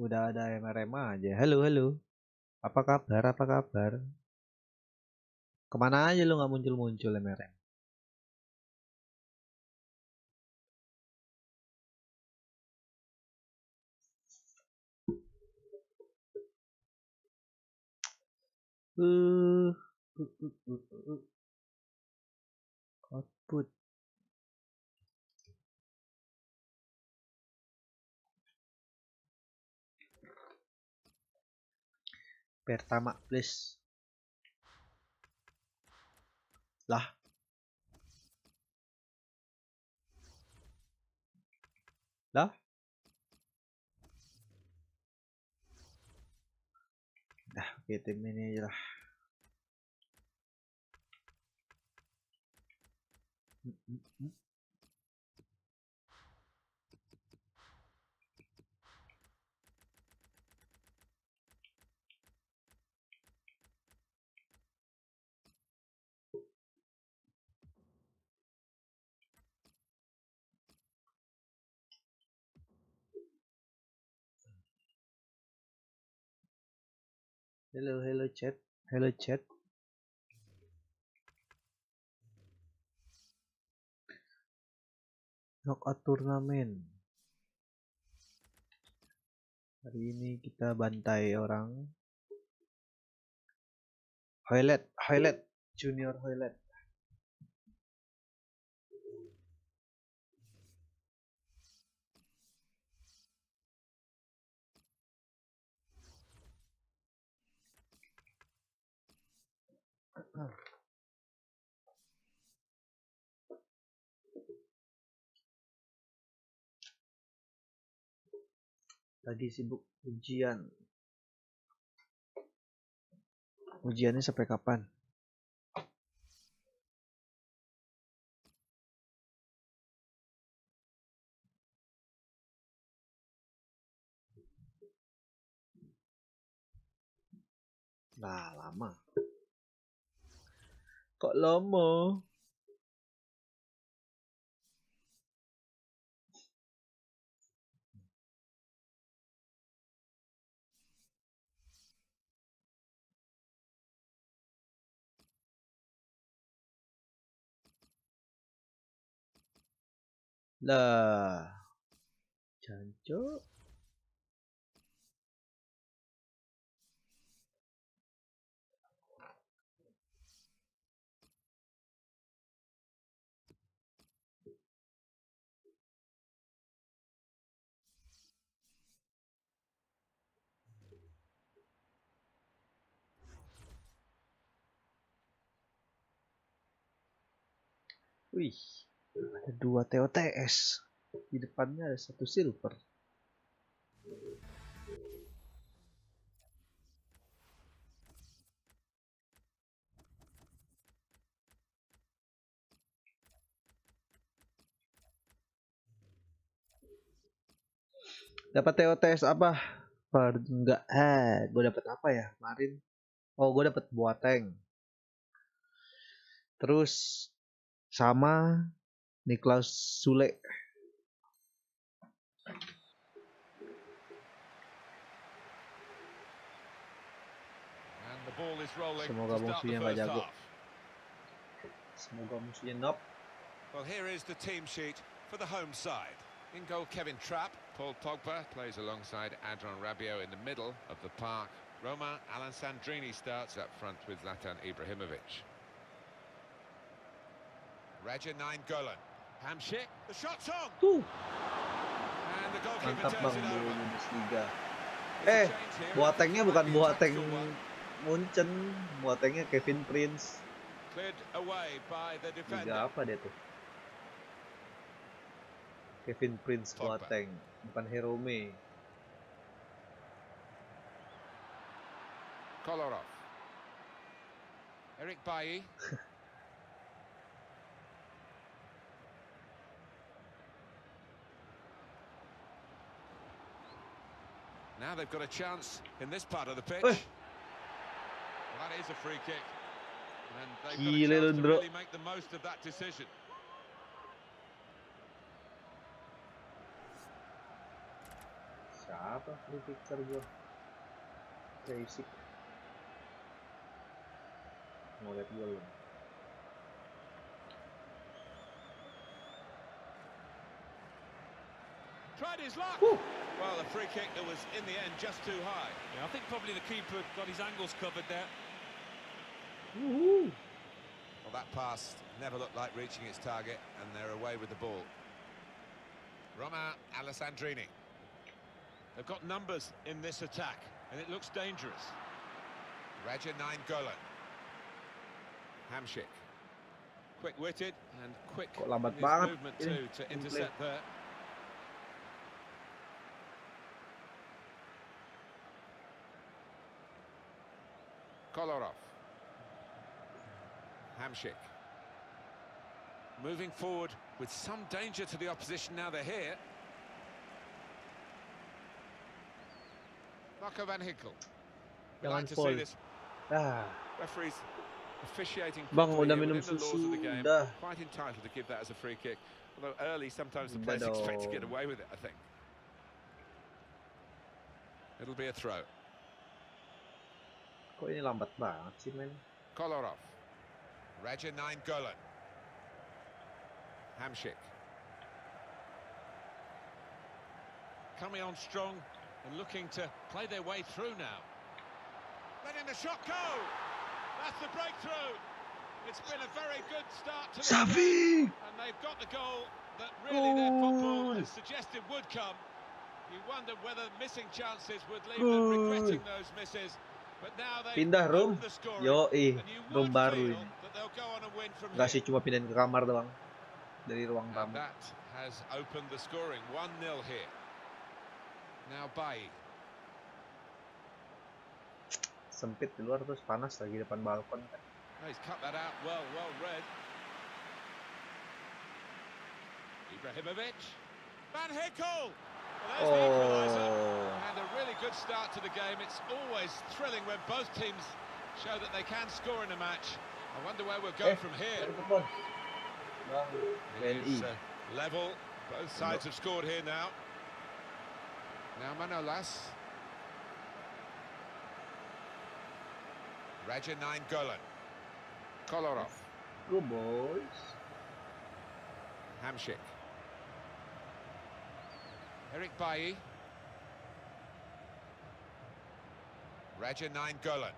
Udah ada MRM aja. Halo, halo. Apa kabar? Apa kabar? Ke mana aja lu nggak muncul-muncul MRM? Uh, uh, uh, uh, uh, uh. Output. Pertama, please. Lah. Lah. Dah, oke tim ini aja lah. Mm, mm, mm. Hello, hello chat. Hello chat. Knockout turnamen. Hari ini kita bantai orang. Highlight, highlight, junior highlight. Lagi sibuk ujian. Ujiannya sampai kapan? Nah, lama. Kok lama? 了，抢救。Ada dua TOTS. Di depannya ada satu silver. Dapat TOTS apa? Enggak eh gue dapat apa ya kemarin? Oh, gue dapat Boateng. Terus sama Niklas Süle. And the ball is rolling Semoga to start the musuhnya nggak jago. half. Semoga musuhnya nope. Well, here is the team sheet for the home side. In goal, Kevin Trapp. Paul Pogba plays alongside Adrien Rabiot in the middle of the park. Romain Alessandrini starts up front with Zlatan Ibrahimovic. Radja Nainggolan. Hamšík, the shot's on! Tuh, And the goalkeeper mantap turns bang it di over. Bundesliga. It's a Eh, change here. Boatengnya bukan It's Boateng tactical one. Munchen, Boatengnya Kevin Prince. Cleared away by the Liga defender. apa dia tuh? Kevin Prince Pogba. Boateng, bukan Jérôme. Kolarov. Eric Bailly. now they've got a chance in this part of the pitch. Oi. Well, that is a free kick. And they've got a chance to bro. really make the most of that decision. apa free kicker gua basic mau lihat gua Tried his luck. Whew. Well, the free kick that was in the end just too high. Yeah, I think probably the keeper got his angles covered there. Woohoo! Well, that pass never looked like reaching its target, and they're away with the ball. Romain Alessandrini. They've got numbers in this attack, and it looks dangerous. Raja Nine Golan. Hamšík. Quick-witted and quick Kok lambat in his movement too to intercept there. Kolarov. Hamšík. Moving forward with some danger to the opposition now they're here. Marco van. We Jangan like to see this Ah, referees officiating Bang, properly udah here minum within the laws susu, of the game. udah. Quite entitled to give that as a free kick. Although early, sometimes the players expect to get away with it, I think. It'll be a throw. Kok ini lambat banget sih men? Kolarov. Radja Nainggolan. Hamšík. Coming on strong and looking to play their way through now. Letting the shot go. That's the breakthrough. It's been a very good start to the game. And they've got the goal that really their football has suggested would come. You wonder whether missing chances would leave them regretting those misses. Pindah room. Yo, ih, room baru ini. Gak sih cuma pindahin ke kamar doang. Dari ruang tamu. Sempit di luar terus panas lagi depan balkon kan. Ibrahimovic. Van Hickel. Oh. Really good start to the game. It's always thrilling when both teams show that they can score in a match. I wonder where we'll go Eh, from here. It is uh, level. Both sides have scored here now. Now Manolas. Radja Nainggolan. Kolarov. Good boys. Hamšík. Eric Bailly. Raja Golan.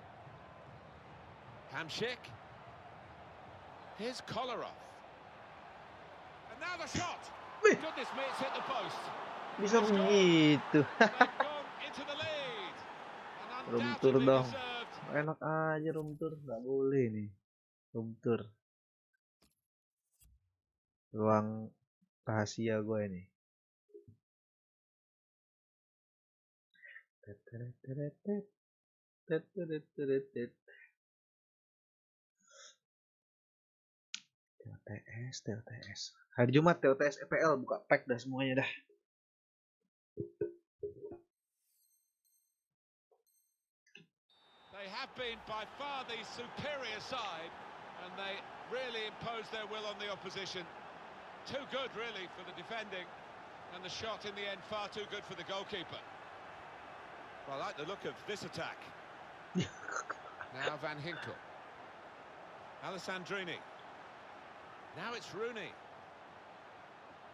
Hamshik. Here's Kolarov. And now the shot. Wih. Goodness me, it's hit the post. Bisa begitu. Room tour dong. Enak aja room tour, nggak boleh nih. Room tour. Ruang rahasia gue ini. Tetereteretet. Tetereteretet. TOTS, TOTS. Hari Jumat TOTS EPL buka pack dah semuanya dah. They have been by far the superior side, and they really imposed their will on the opposition. Too good, really, for the defending, and the shot in the end far too good for the goalkeeper. Well, I like the look of this attack. Now Van Ginkel. Alessandrini. Now it's Rooney.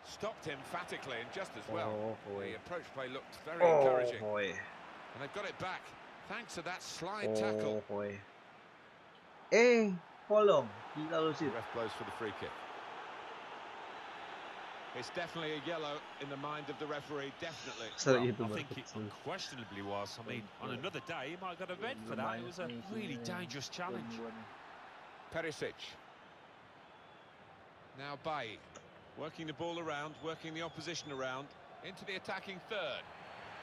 Stopped emphatically and just as well. Oh, boy. the approach play looked very Oh, encouraging, boy. and they've got it back thanks to that slide tackle. Oh, boy. Eh, polong. Gila lu sih. The ref blows for the free kick. It's definitely a yellow in the mind of the referee, definitely. Sorry, Well, itu I think it berkecil. unquestionably was. I mean, on another day, he might have got a red for that. It was a really dangerous challenge. Perisic. Now Bailly, working the ball around, working the opposition around, into the attacking third.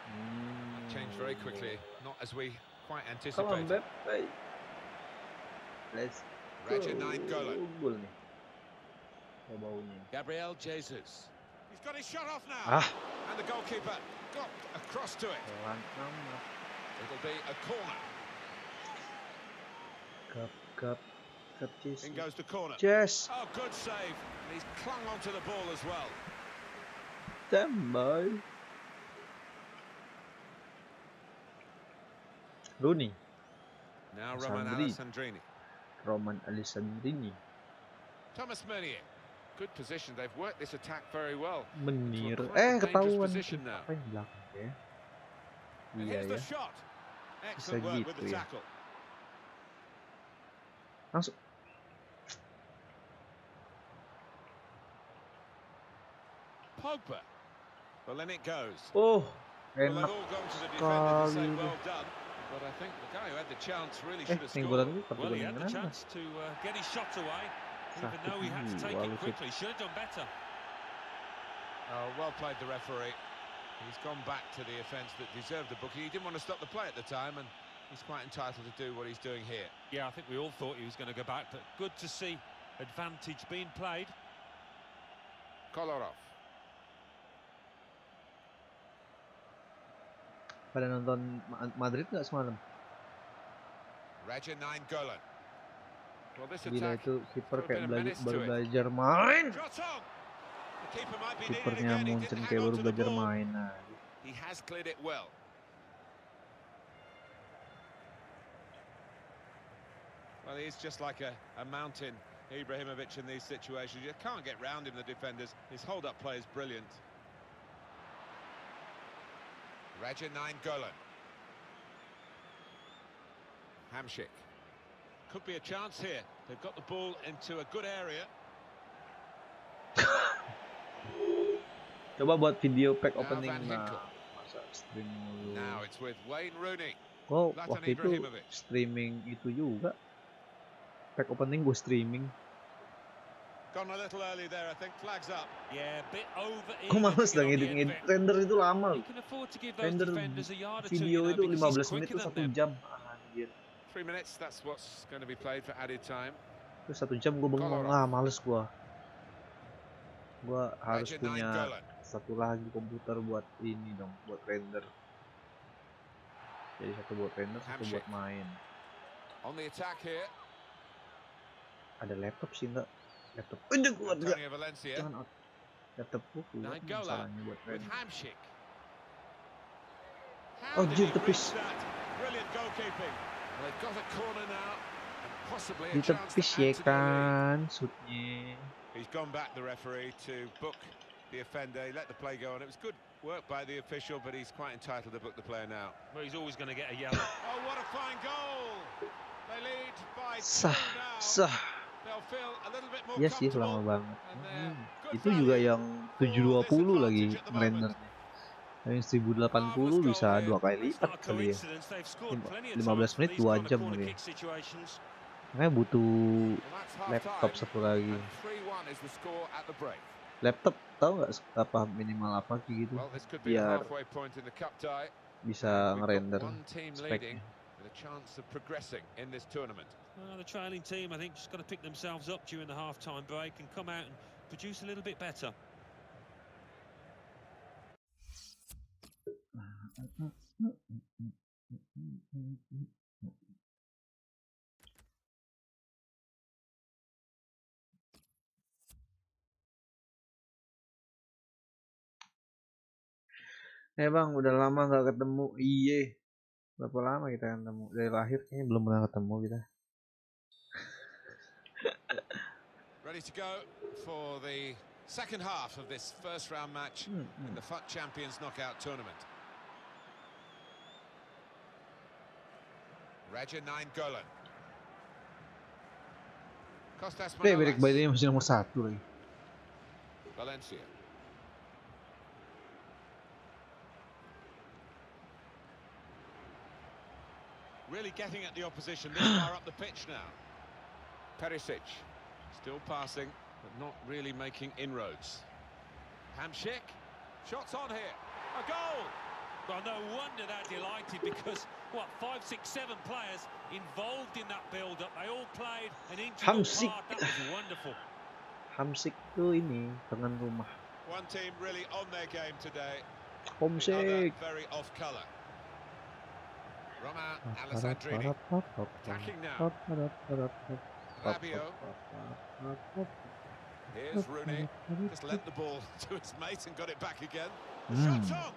Hmm. Changed very quickly, not as we quite anticipated. Come on, anticipated. Let's go. Radja Nainggolan. Gabriel Jesus. He's got his shot off now. Ah, And the goalkeeper got across to it. It'll be a corner. Cup, cup, cup cheese. In goes the corner. Cheers. Oh, good save. And he's clung onto the ball as well. Damn, boy. Rooney, Now Roman Sandri. Alessandrini. Romain Alessandrini, Thomas Meunier. Good position. They've worked this attack very well. Meunier. quite a Eh, dangerous ketahuan. now. Apa yang belakang ya? Iya ya. the shot. Excellent work with the gitu ya. tackle. Langsung. Pogba. Well, then it goes. Oh, Well, they've enak. all gone to the defender sekali. done. But I think the guy who had the chance really Eh, should have nih scored. bola Well, he had the chance to uh, get his shot away, even though he had to hmm, take jiwa it lu, Fit. quickly. Should have done better. Oh, well played the referee. He's gone back to the offence that deserved the booking. He didn't want to stop the play at the time, and he's quite entitled to do what he's doing here. Yeah, I think we all thought he was going to go back, but good to see advantage being played. Kolarov. Pada nonton Ma- Madrid nggak semalam? Radja Nainggolan. Well, this Gila itu kiper kayak belajar, baru belajar main. Shot on. The keeper might be needed Kipernya. He Munchen kayak baru belajar main. Nah, He has cleared it well. Well, he's just like a, a mountain, Ibrahimovic, in these situations. You can't get round him, the defenders. His hold-up play is brilliant. Radja Nainggolan. Hamšík. Could be a chance here. They've got the ball into a good area. coba buat video pack opening nah, masa stream. Now it's with Wayne Rooney. Oh, waktu itu streaming itu juga. Pack opening gue streaming. Gone a little early there, I think. Flags up. Yeah, bit over. Kok males dah ngedit-ngedit. Render itu lama Render defenders a yard or two, video itu because 15 he's menit itu than satu them. jam. Anjir. Three minutes, that's what's going to be played for added time. Terus satu jam gue bengong. Kolarov. Ah, males gue. Gue harus Raja punya Nainggolan. satu lagi komputer buat ini dong, buat render. Jadi satu buat render, satu Hamšík. buat main. On the attack here, Ada laptop sih enggak? Laptop. Udah kuat enggak? Antonio Valencia Jangan out. Laptop gue kuat Nainggolan masalahnya buat with render. Hamšík. Oh, How did Jim, he tepis. reach that? Brilliant goalkeeping. Well, they've got a corner now, and possibly a chance to tepis add ya to their lead. kan, shootnya. He's gone back, the referee, to book the offender. He let the play go on. It was good work by the official, but he's quite entitled to book the player now. Well, he's always going to get a yellow. Oh, what a fine goal! They lead by two now. sah. They'll feel a bit more Iya sih lama comfortable. banget. Hmm, Itu juga yang for 720 lagi disadvantage at the moment. rendernya. Yang 1080 bisa dua kali It's lipat not a kali ya. coincidence. They've scored Lima- plenty of 15 times from menit, these dua kind of jam corner kali ya. kick situations. Makanya butuh Well, that's half laptop time, satu lagi. and 3-1 is the score at the break. Laptop tahu nggak apa minimal apa kayak gitu Well, this could be the biar halfway point in the cup tie. bisa We've got ngerender one team leading speknya. with a chance of progressing in this tournament. Well, the trailing team, I think, just got to pick themselves up during the half-time break and come out and produce a little bit better. Eh bang, udah lama nggak ketemu. Iye. Berapa lama kita ketemu? Dari lahir kayaknya belum pernah ketemu kita. Ready to go for the second half of this first round match Hmm, in hmm. the FUT Champions Knockout Tournament. Radja Nainggolan. Kostas Berik Manolas. Baidanya masih nomor satu lagi. Valencia. Really getting at the opposition this far up the pitch now. Perisic still passing, but not really making inroads. Hamšík, shots on here. A goal! Well, no wonder they're delighted because, what, five, six, seven players involved in that build-up. They all played an integral Hamsik. part. That was wonderful. Hamsik tuh ini tangan rumah. One team really on their game today. The Homesick. very off colour. Romain Alessandrini attacking now. Rabiot. Here's Rooney. Just lent the ball to his mate and got it back again. The Hmm. shot's on.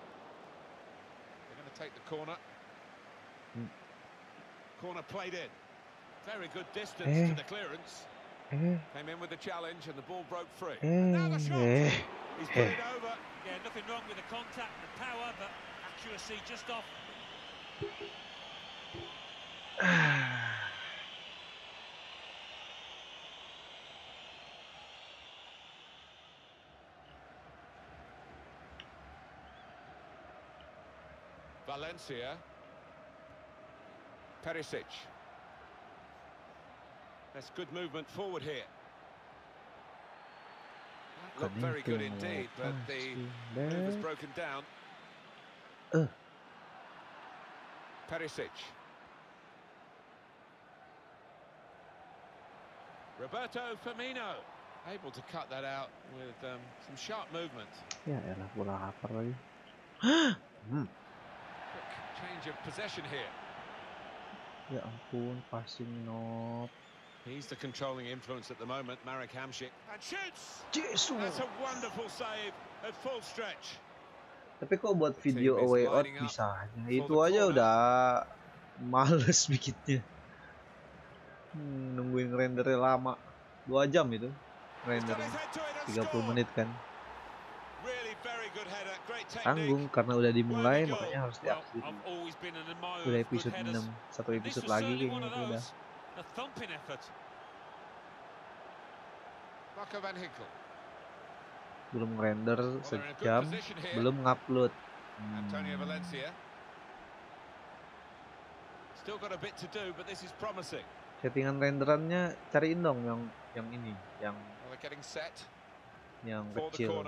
They're going to take the corner. Corner played in. Very good distance Eh. to the clearance. Eh, Came in with the challenge and the ball broke free. And now the eh, shot. eh. He's put eh. it over. Yeah, nothing wrong with the contact the power, but accuracy just off. Valencia. Perisic. That's good movement forward here. That looked very good indeed, but the move was passing broken down. Uh. Perisic. Roberto Firmino able to cut that out with um, some sharp movement. Elah, bola lapar lagi. Hmm. Quick change of possession here. Ya ampun, passing not. He's the controlling influence at the moment, Marek Hamšík. And shoots! Jesus. That's a wonderful save at full stretch. Tapi kok buat video away out bisa aja. Itu aja udah males bikinnya. Hmm, nungguin rendernya lama. Dua jam itu render got his head to it and 30 scored. menit kan tanggung karena udah dimulai makanya harus diakhiri udah episode 6 satu episode lagi kayaknya itu udah. belum render sejam belum ngupload. Hmm. settingan renderannya cariin dong yang yang ini yang yang kecil.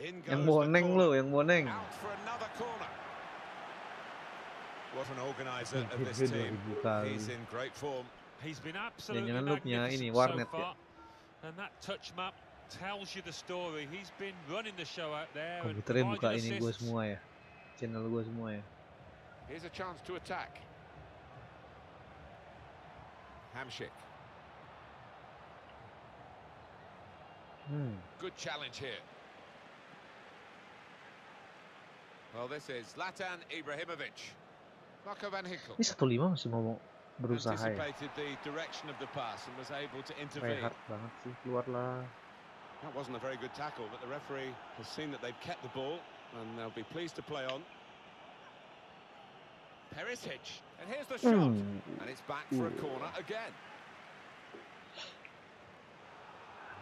Yang boneng lo, yang boneng. Corner. What an organizer of this team. 2000 kali. He's in great form. He's been absolutely magnificent so ya. far. And that touch map tells you the story. He's been running the show out there and Komputernya buka ini gue semua ya. Channel gue semua ya. Here's a chance to attack. Hamshik. Hmm. Good challenge here. Well, this is Zlatan Ibrahimovic. Marco van Ginkel Ini satu lima masih mau berusaha ya. anticipated the direction of the pass and was able to intervene. Rehat banget sih, keluar. That wasn't a very good tackle, but the referee has seen that they've kept the ball and they'll be pleased to play on. Perisic, and here's the shot, Hmm. and it's back for a corner again.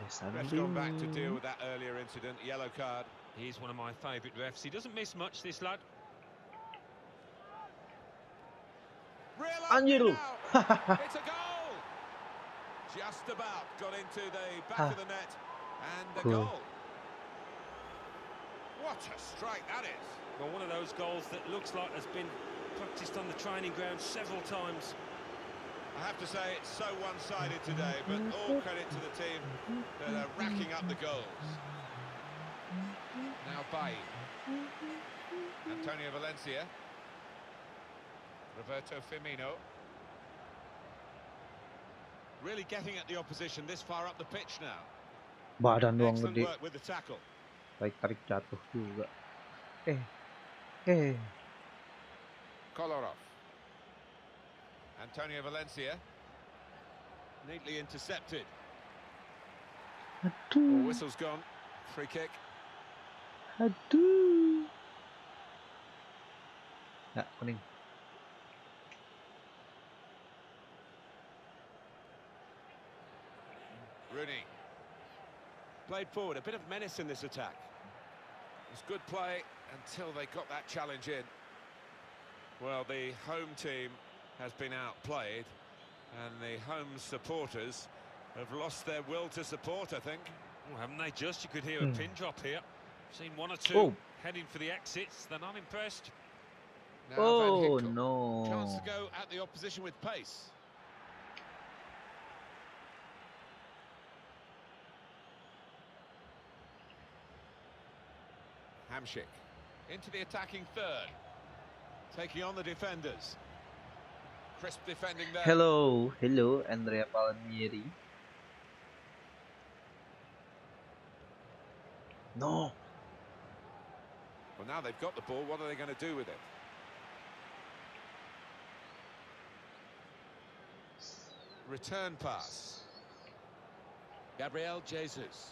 Ref's gone back to deal with that earlier incident, yellow card. He's one of my favourite refs. He doesn't miss much, this lad. Real Anjir lu. it's a goal. Just about got into the back Ah. of the net, and the Cool. goal. What a strike that is! Well, one of those goals that looks like has been practiced on the training ground several times. I have to say it's so one-sided today, but all credit to the team that are racking up the goals. Now Antonio Valencia. Roberto Firmino. Really getting at the opposition this far up the pitch now. Badan doang gede, the tackle. tarik-tarik jatuh juga. Eh, eh. Kolarov. Antonio Valencia. Neatly intercepted. Aduh, whistle's gone. Free kick. Aduh. Ya, kuning. Rooney. Played forward, a bit of menace in this attack. It was good play until they got that challenge in. Well, the home team has been outplayed, and the home supporters have lost their will to support, I think. Oh, haven't they just? You could hear a hmm. pin drop here. Seen one or two Oh. heading for the exits. They're not impressed. Now Oh no! Chance to go at the opposition with pace. Hamšík into the attacking third, taking on the defenders. Crisp defending there. Hello, hello, Andrea Palmieri. No. Well, now they've got the ball, what are they going to do with it? Return pass. Gabriel Jesus.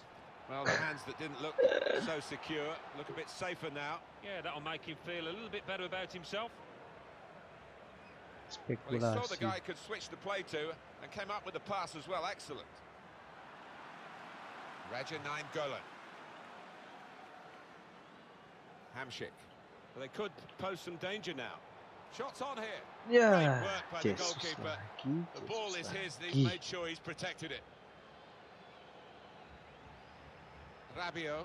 Well, the hands that didn't look so secure look a bit safer now. Yeah, that'll make him feel a little bit better about himself. Well, he saw the Spekulasi. guy could switch the play to and came up with the pass as well. Excellent. Radja Nainggolan. Hamšík. Well, they could pose some danger now. Shots on here. Yeah. Great work by the goalkeeper. lagi. The ball is his and he's made sure he's protected it. Rabiot.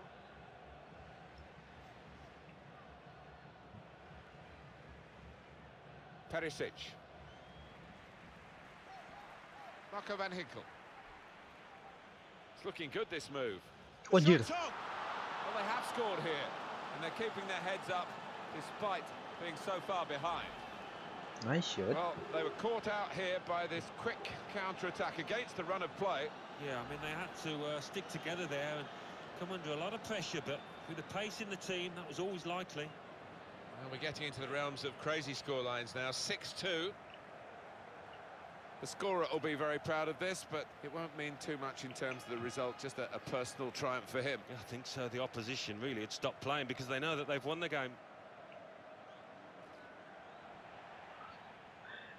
Perisic. Marco van Ginkel. It's looking good, this move. The Anjir. shot's on. Well, they have scored here, and they're keeping their heads up despite being so far behind. Nice shot. Well, they were caught out here by this quick counter-attack against the run of play. Yeah, I mean, they had to uh, stick together there and come under a lot of pressure, but with the pace in the team, that was always likely. Well, we're getting into the realms of crazy scorelines now. 6-2. The scorer will be very proud of this, but it won't mean too much in terms of the result, just a, a personal triumph for him. Yeah, I think so. The opposition really had stopped playing because they know that they've won the game.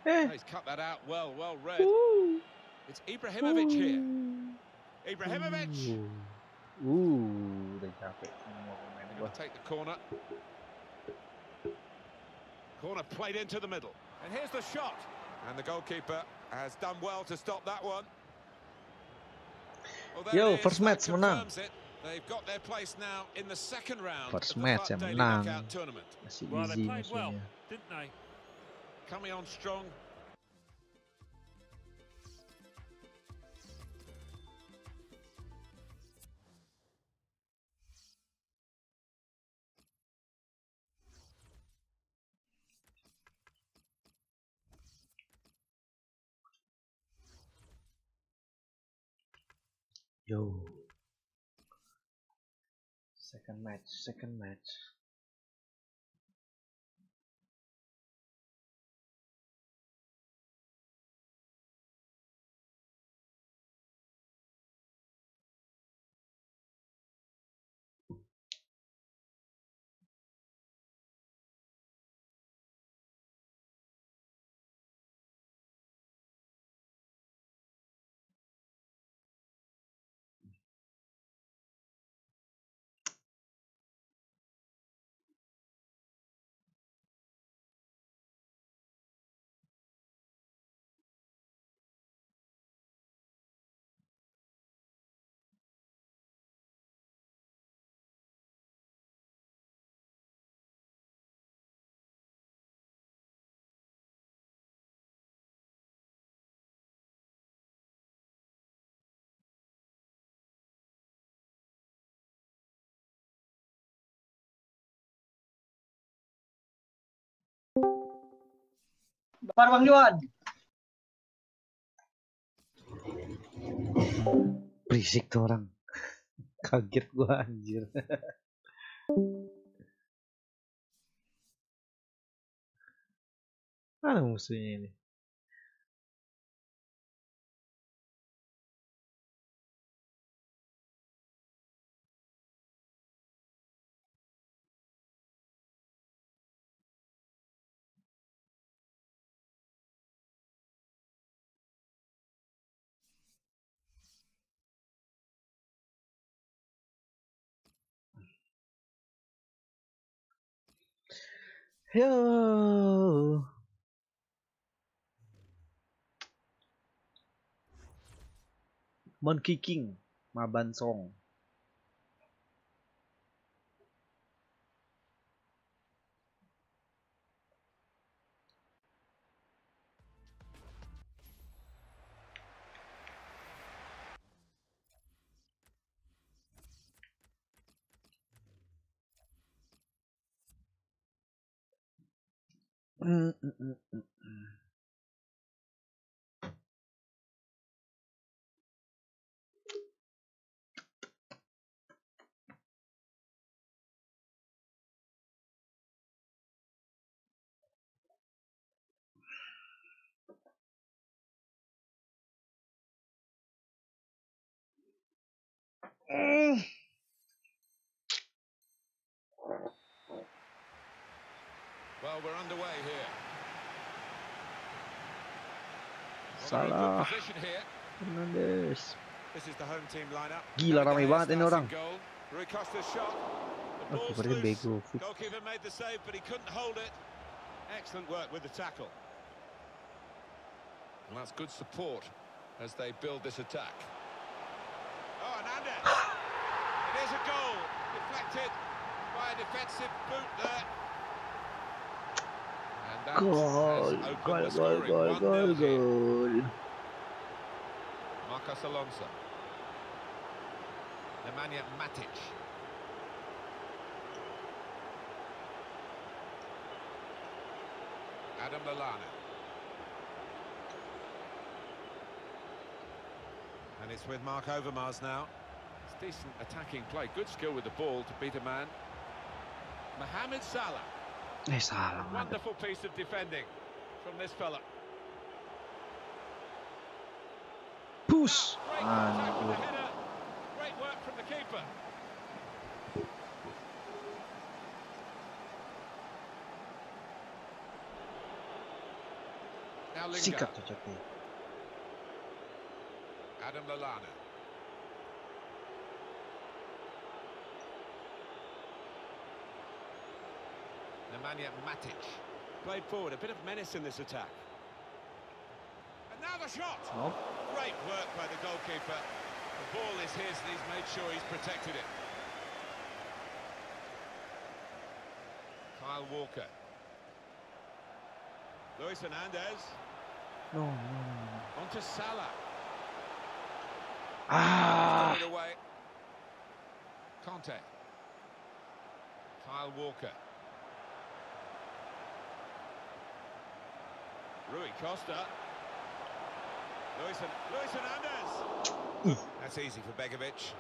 Eh. He's cut that out well, well read. Ooh. It's Ibrahimovic here. Ibrahimovic! Ooh, uh, udah capek semua pemain. Gonna take the corner. Corner played into the middle. And here's the shot. And the goalkeeper has done well to stop that one. Well, Yo, first match menang. confirms. They've got their place now in the second round First of the match FUT ya Daily menang. Knockout Tournament. Well, they easy played well, didn't they? Coming on strong. Yo. Second match, second match. Depan Bang Juan. Berisik tuh orang. Kaget gua anjir. Mana musuhnya ini? Yo. Monkey King, Maban Song. Mm, mm, mm, Mm. mm. mm. Well, we're underway here. Well, Salah. good position here. Fernandes. This is the home team lineup. Gila, ramai banget ini orang. Goal. Rui Costa's shot. The Oh, ball's bego. Goalkeeper made the save, but he couldn't hold it. Excellent work with the tackle. And that's good support as they build this attack. Oh, Hernandez. it is a goal. Deflected by a defensive boot there. And that Gol, has gol, opened the gol, gol, 1-0 gol, here. gol. Marcos Alonso. Nemanja Matic. Adam Lallana. And it's with Marc Overmars now. It's decent attacking play. Good skill with the ball to beat a man. Mohamed Salah. Eh salah. Wonderful piece of defending from this fella. Push. Great contact with the Aduh. header. Great work from the keeper. Now Sikat cocoknya. Adam Lallana. Nemanja Matic. Played forward, a bit of menace in this attack. And now the shot! Oh, Great work by the goalkeeper. The ball is his and he's made sure he's protected it. Kyle Walker. Luis Hernandez. no, no, no. On to Salah. Ah, Thrown away. Kante. Kyle Walker. Rui Costa. Luis, Luis Hernandez. That's easy for Begovic.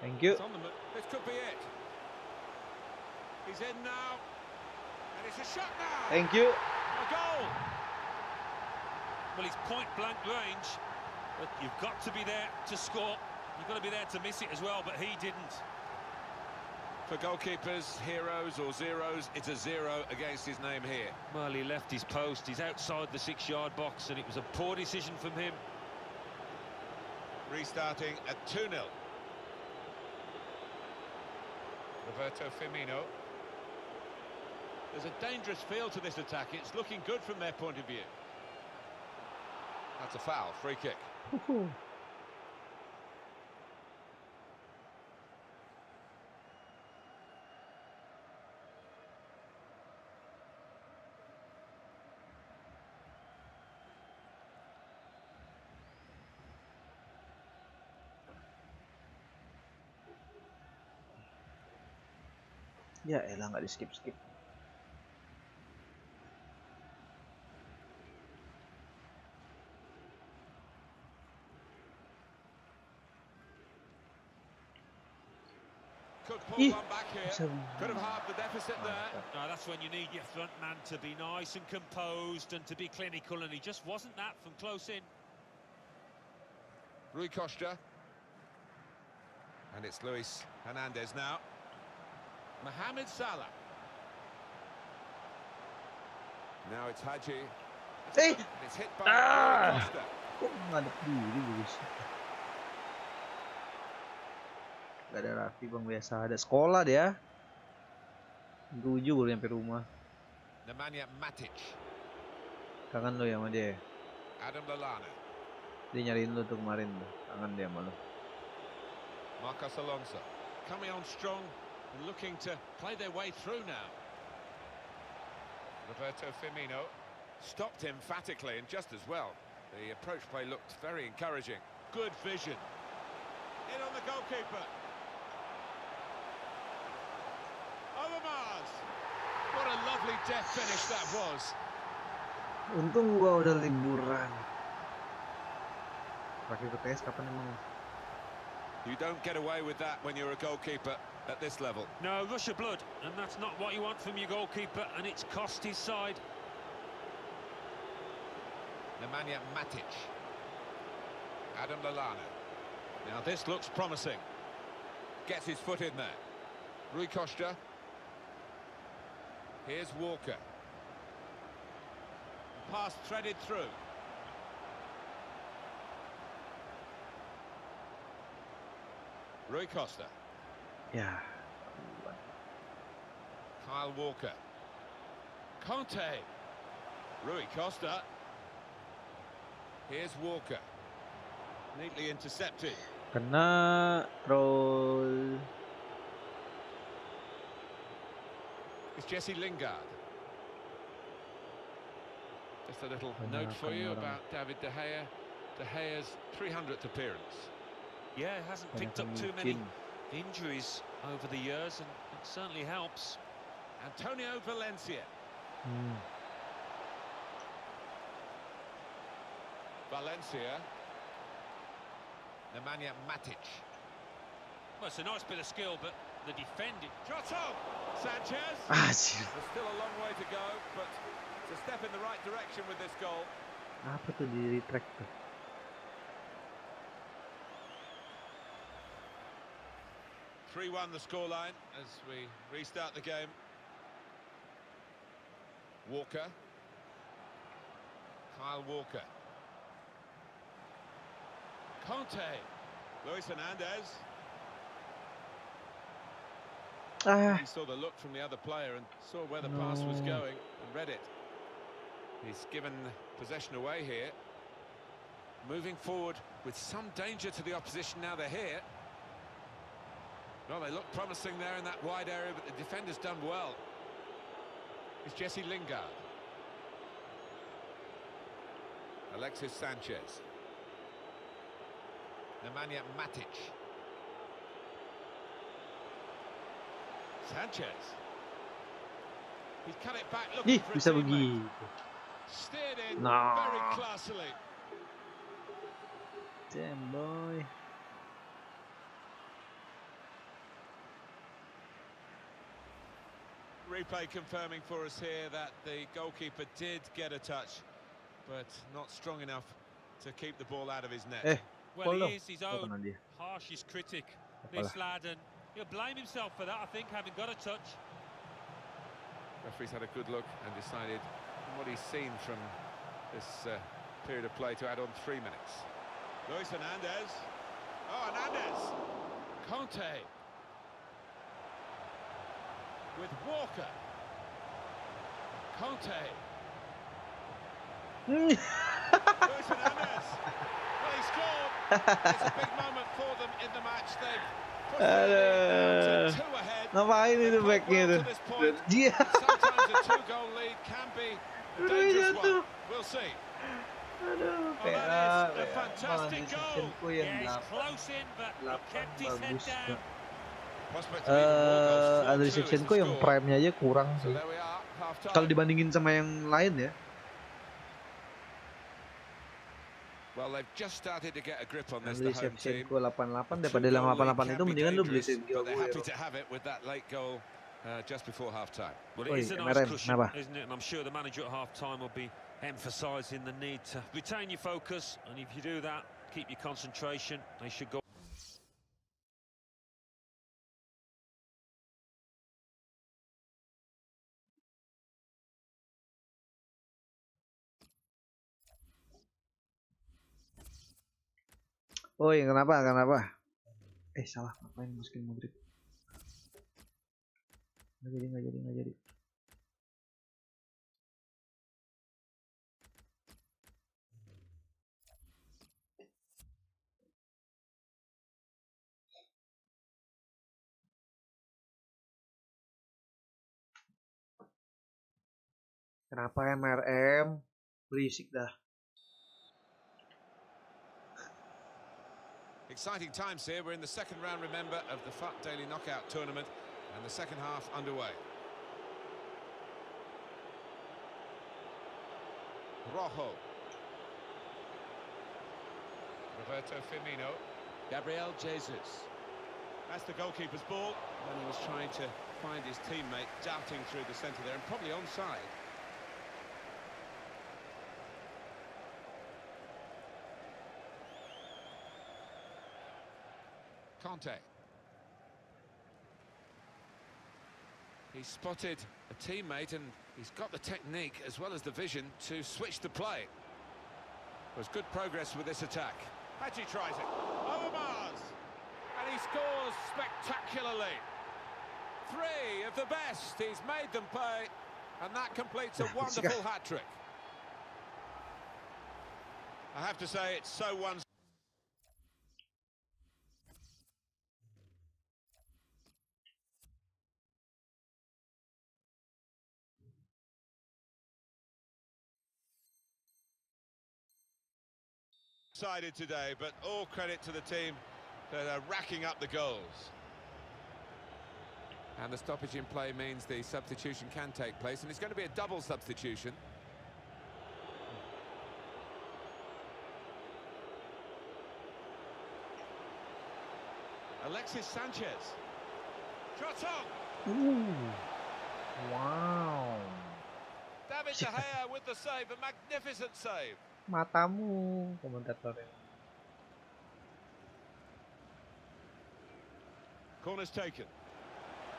thank you. It's on the mo- This could be it. He's in now. And it's a shot now. Thank you. A goal. Well, he's point blank range, but you've got to be there to score. You've got to be there to miss it as well, but he didn't. For goalkeepers, heroes or zeros, it's a zero against his name here. Well, he left his post. He's outside the six-yard box, and it was a poor decision from him. Restarting at 2-0. Roberto Firmino. There's a dangerous feel to this attack. It's looking good from their point of view. That's a foul, free kick. Woohoo. Ya elah nggak di skip skip. Could pull Ih, one back here. bisa- Could have halved the deficit there. Mantap. No, that's when you need your front man to be nice and composed and to be clinical, and he just wasn't that from close in. Rui Costa. And it's Luis Hernandez now. Mohamed Salah. Now it's Haji. Eh, it's hit by Ah! Costa. kok ngadep diri? Gak ada Raffi bang biasa ada sekolah dia. Tujuh baru nyampe rumah. Nemanja Matic. Kangen lo ya sama dia. ya? Adam Lallana. Dia nyariin lo tuh kemarin tuh. Kangen dia sama lo. Marcos Alonso. Coming on strong and looking to play their way through now. Roberto Firmino stopped emphatically and just as well. The approach play looked very encouraging. Good vision. In on the goalkeeper. Overmars. What a lovely death finish that was. Untung gua udah liburan. Pakai PTS kapan emang? You don't get away with that when you're a goalkeeper at this level. No, rush of blood, and that's not what you want from your goalkeeper, and it's cost his side. Nemanja Matic. Adam Lallana. Now this looks promising. Gets his foot in there. Rui Costa. Here's Walker. Pass threaded through. Rui Costa. Ya. Kyle Walker. Conte. Rui Costa. Here's Walker. Neatly intercepted. Kena roll. It's Jesse Lingard. Just a little Banyak note for you orang. about David De Gea. De Gea's 300th appearance. Yeah, hasn't Banyak picked up too many mungkin. Injuries over the years, and it certainly helps. Antonio Valencia. Hmm. Valencia. Nemanja Matic. Well, it's a nice bit of skill, but the defending. Sanchez. Ah. There's still a long way to go, but it's a step in the right direction with this goal. Apa tuh di retract tuh? Three one the scoreline as we restart the game. Walker. Kyle Walker. Kante. Luis Hernandez. Ah, He saw the look from the other player and saw where the pass was going and read it. He's given possession away here. Moving forward with some danger to the opposition now they're here. Well, they look promising there in that wide area, but the defender's done well. It's Jesse Lingard. Alexis Sanchez. Nemanja Matic. Sanchez. He's cut it back looking for a bisa teammate. begitu. Steered in Nah. very classily. Damn boy. Replay confirming for us here that the goalkeeper did get a touch, but not strong enough to keep the ball out of his net. Eh, Well, he is his own kena dia. harshest critic, Apalah. this lad, and he'll blame himself for that, I think, having got a touch. Referee's had a good look and decided from what he's seen from this uh, period of play to add on three minutes. Luis Hernandez. Oh, Hernandez. Kante. With Walker. Kante. Luis Hernandez. Well, he scored. It's a big moment for them in the match. They've pushed their lead down to two ahead. Ngapain They've itu played backnya well tuh? to this point. Dia. Sometimes a two-goal lead can be a Udah dangerous jatuh. one. We'll see. Aduh, Oh, PA, that is a PA. fantastic Malah goal. decisionku yang Yeah, he's delapan. close in, but he Delapan kept his head bagus down. Gak? Prospect of even more goals. Eh, 4-2 Andriy is the Shevchenko yang score. prime-nya aja kurang So sih. there we are, half-time. Kalau dibandingin sama yang lain ya. Well, they've just started to get a grip on this, Andriy the home team. Shevchenko 88 The daripada two-goal 88 lead itu can be mendingan lu beli dangerous, Sergio but they're happy Aguero. to have it with that late goal uh, just before half-time. Well, Oi, it is a nice MRM, cushion, kenapa? isn't it? And I'm sure the manager at half-time will be emphasising the need to retain your focus, and if you do that, keep your concentration. They should go. Oh yang kenapa? Kenapa? Eh salah, ngapain masukin Modric? Nggak jadi, nggak jadi, nggak jadi. Kenapa MRM? Berisik dah. Exciting times here. We're in the second round, remember, of the FUT Daily Knockout Tournament, and the second half underway. Rojo. Roberto Firmino. Gabriel Jesus. That's the goalkeeper's ball. And he was trying to find his teammate, darting through the centre there, and probably onside. Kante. He's spotted a teammate and he's got the technique as well as the vision to switch the play. There's good progress with this attack. Hagi tries it. Overmars! And he scores spectacularly. Three of the best. He's made them pay. And that completes a wonderful hat-trick. I have to say, it's so one sided today, but all credit to the team that are racking up the goals. And the stoppage in play means the substitution can take place, and it's going to be a double substitution. Alexis Sanchez. Shot on! Uh. Wow. David De Gea with the save, a magnificent save. Matamu, komentatornya. Corner's taken.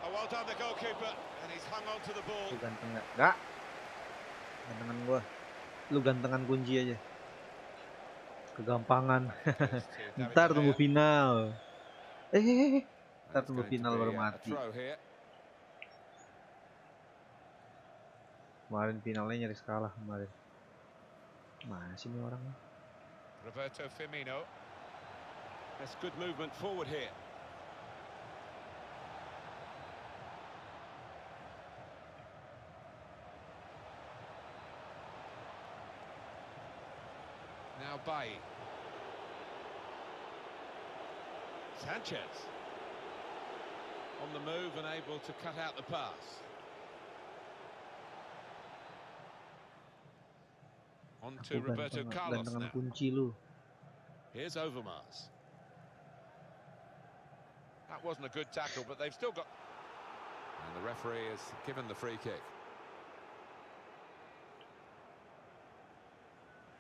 Oh, well done the goalkeeper, and he's hung on to the ball. Lu ganteng nggak? Nggak. Gantengan gua. Lu gantengan kunci aja. Kegampangan. Ntar tunggu final. Eh, eh, eh. And Ntar tunggu final baru mati. Kemarin finalnya nyaris kalah kemarin. Masih nih orang. Roberto Firmino. That's good movement forward here. Now Bailly. Sanchez. On the move and able to cut out the pass. On to Aku Roberto Carlos now. kunci lu. Here's Overmars. That wasn't a good tackle, but they've still got... And the referee has given the free kick.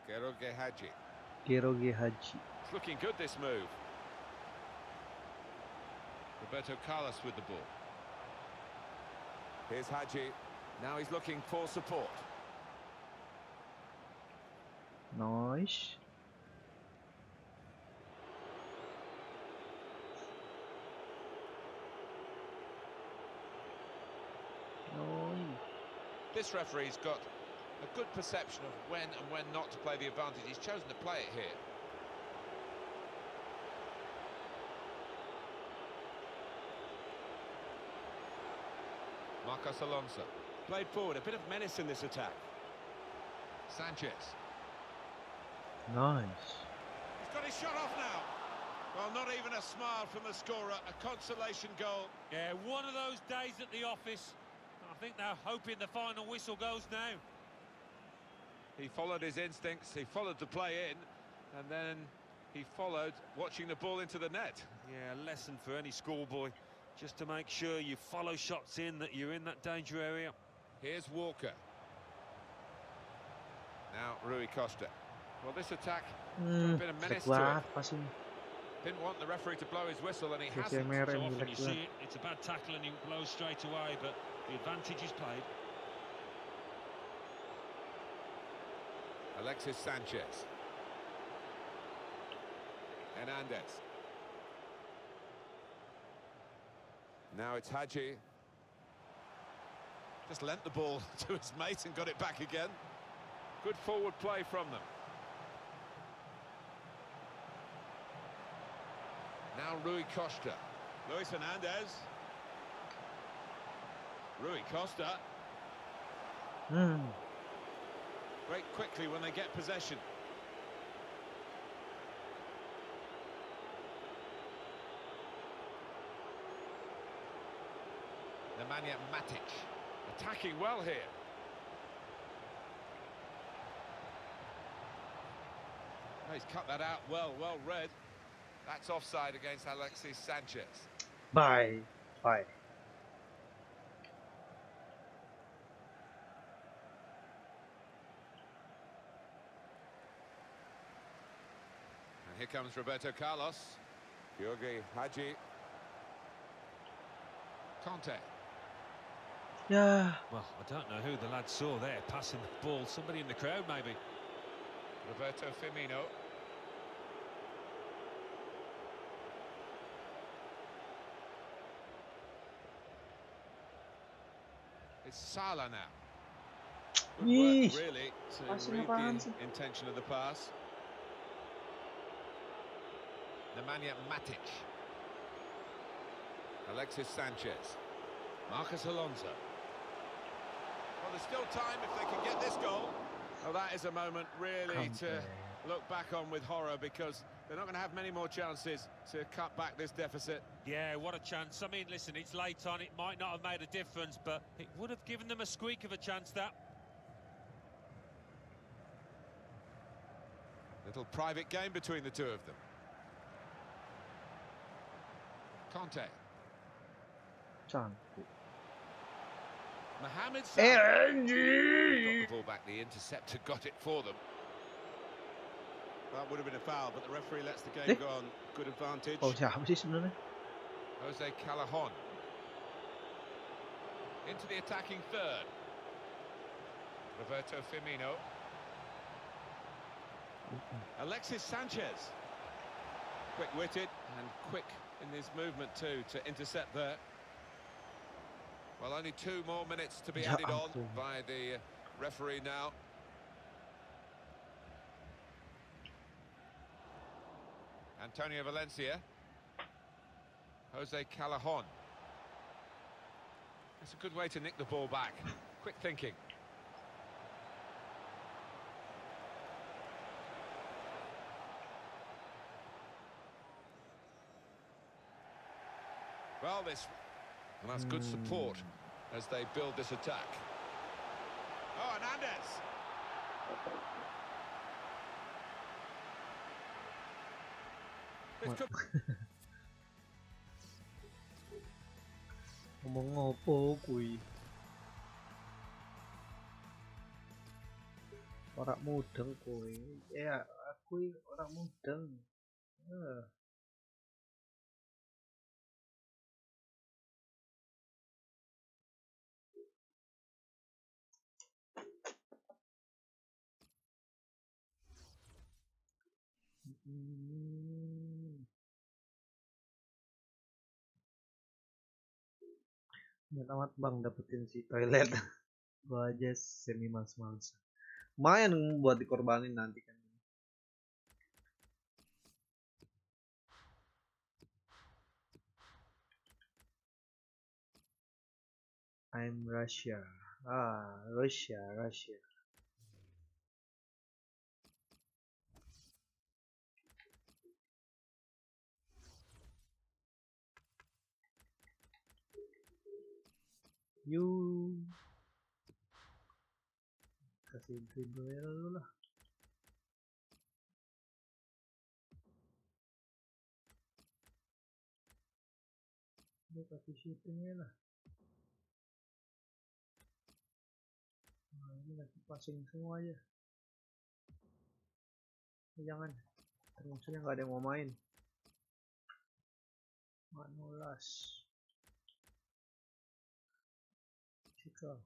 Gheorghe Hagi. Kiroge Haji. It's looking good, this move. Roberto Carlos with the ball. Here's Hagi. Now he's looking for support. Nice. Nice. This referee's got a good perception of when and when not to play the advantage. He's chosen to play it here. Marcos Alonso. Played forward, a bit of menace in this attack. Sanchez. Nice. He's got his shot off now. Well, not even a smile from the scorer. A consolation goal. Yeah, one of those days at the office. I think they're hoping the final whistle goes now. He followed his instincts, he followed the play in, and then he followed watching the ball into the net. Yeah, a lesson for any schoolboy. Just to make sure you follow shots in, that you're in that danger area. Here's Walker. Now Rui Costa. Well, this attack Hmm, bit of menace jelek to it. banget pas ini. didn't want the referee to blow his whistle, and he Kayak hasn't. So often you see it, it's a bad tackle and he blows straight away, but the advantage is played. Alexis Sanchez. Hernandez. Now it's Hagi. Just lent the ball to his mate and got it back again. Good forward play from them. Now Rui Costa. Luis Hernandez. Rui Costa. Hmm. Break quickly when they get possession. Nemanja Matic attacking well here. Oh, he's cut that out well, well read. That's offside against Alexis Sanchez. Bye. Bye. And here comes Roberto Carlos. Gheorghe Hagi. Kante. Yeah. Well, I don't know who the lad saw there passing the ball. Somebody in the crowd, maybe. Roberto Firmino. It's Salah now. Good work, Yeesh. really, to Passing read the sih? intention of the pass. Nemanja Matic. Alexis Sanchez. Marcos Alonso. Well, there's still time if they can get this goal. Well, that is a moment really to Kante. look back on with horror because they're not going to have many more chances to cut back this deficit. Yeah, what a chance. I mean, listen, it's late on. It might not have made a difference, but it would have given them a squeak of a chance, that. Little private game between the two of them. Kante. cantik. Mohamed Salah. Got the ball back. The interceptor got it for them. That would have been a foul, but the referee lets the game go on. Good advantage. Oh siapa sih sebenarnya? Jose Callejon. Into the attacking third. Roberto Firmino. Alexis Sanchez. Quick-witted and quick in his movement too to intercept there. Well, only two more minutes to be Ya added on by the referee now. Antonio Valencia. Jose Callejon. That's a good way to nick the ball back. Quick thinking. Well, this and that's good support as they build this attack. Oh, Hernandez. Ngomong ngopo kuy? Orang mudeng kuy. Ya, aku orang mudeng. Eh. Niat amat bang dapetin si toilet. Gua aja semi males-males. Lumayan buat dikorbanin nanti kan. I'm Russia. Ah, Russia, Russia. you kasih info ya dulu lah. Lu kasih shootingnya lah. Nah ini lagi passing semua aja jangan. Termasuknya nggak ada yang mau main. 14 go.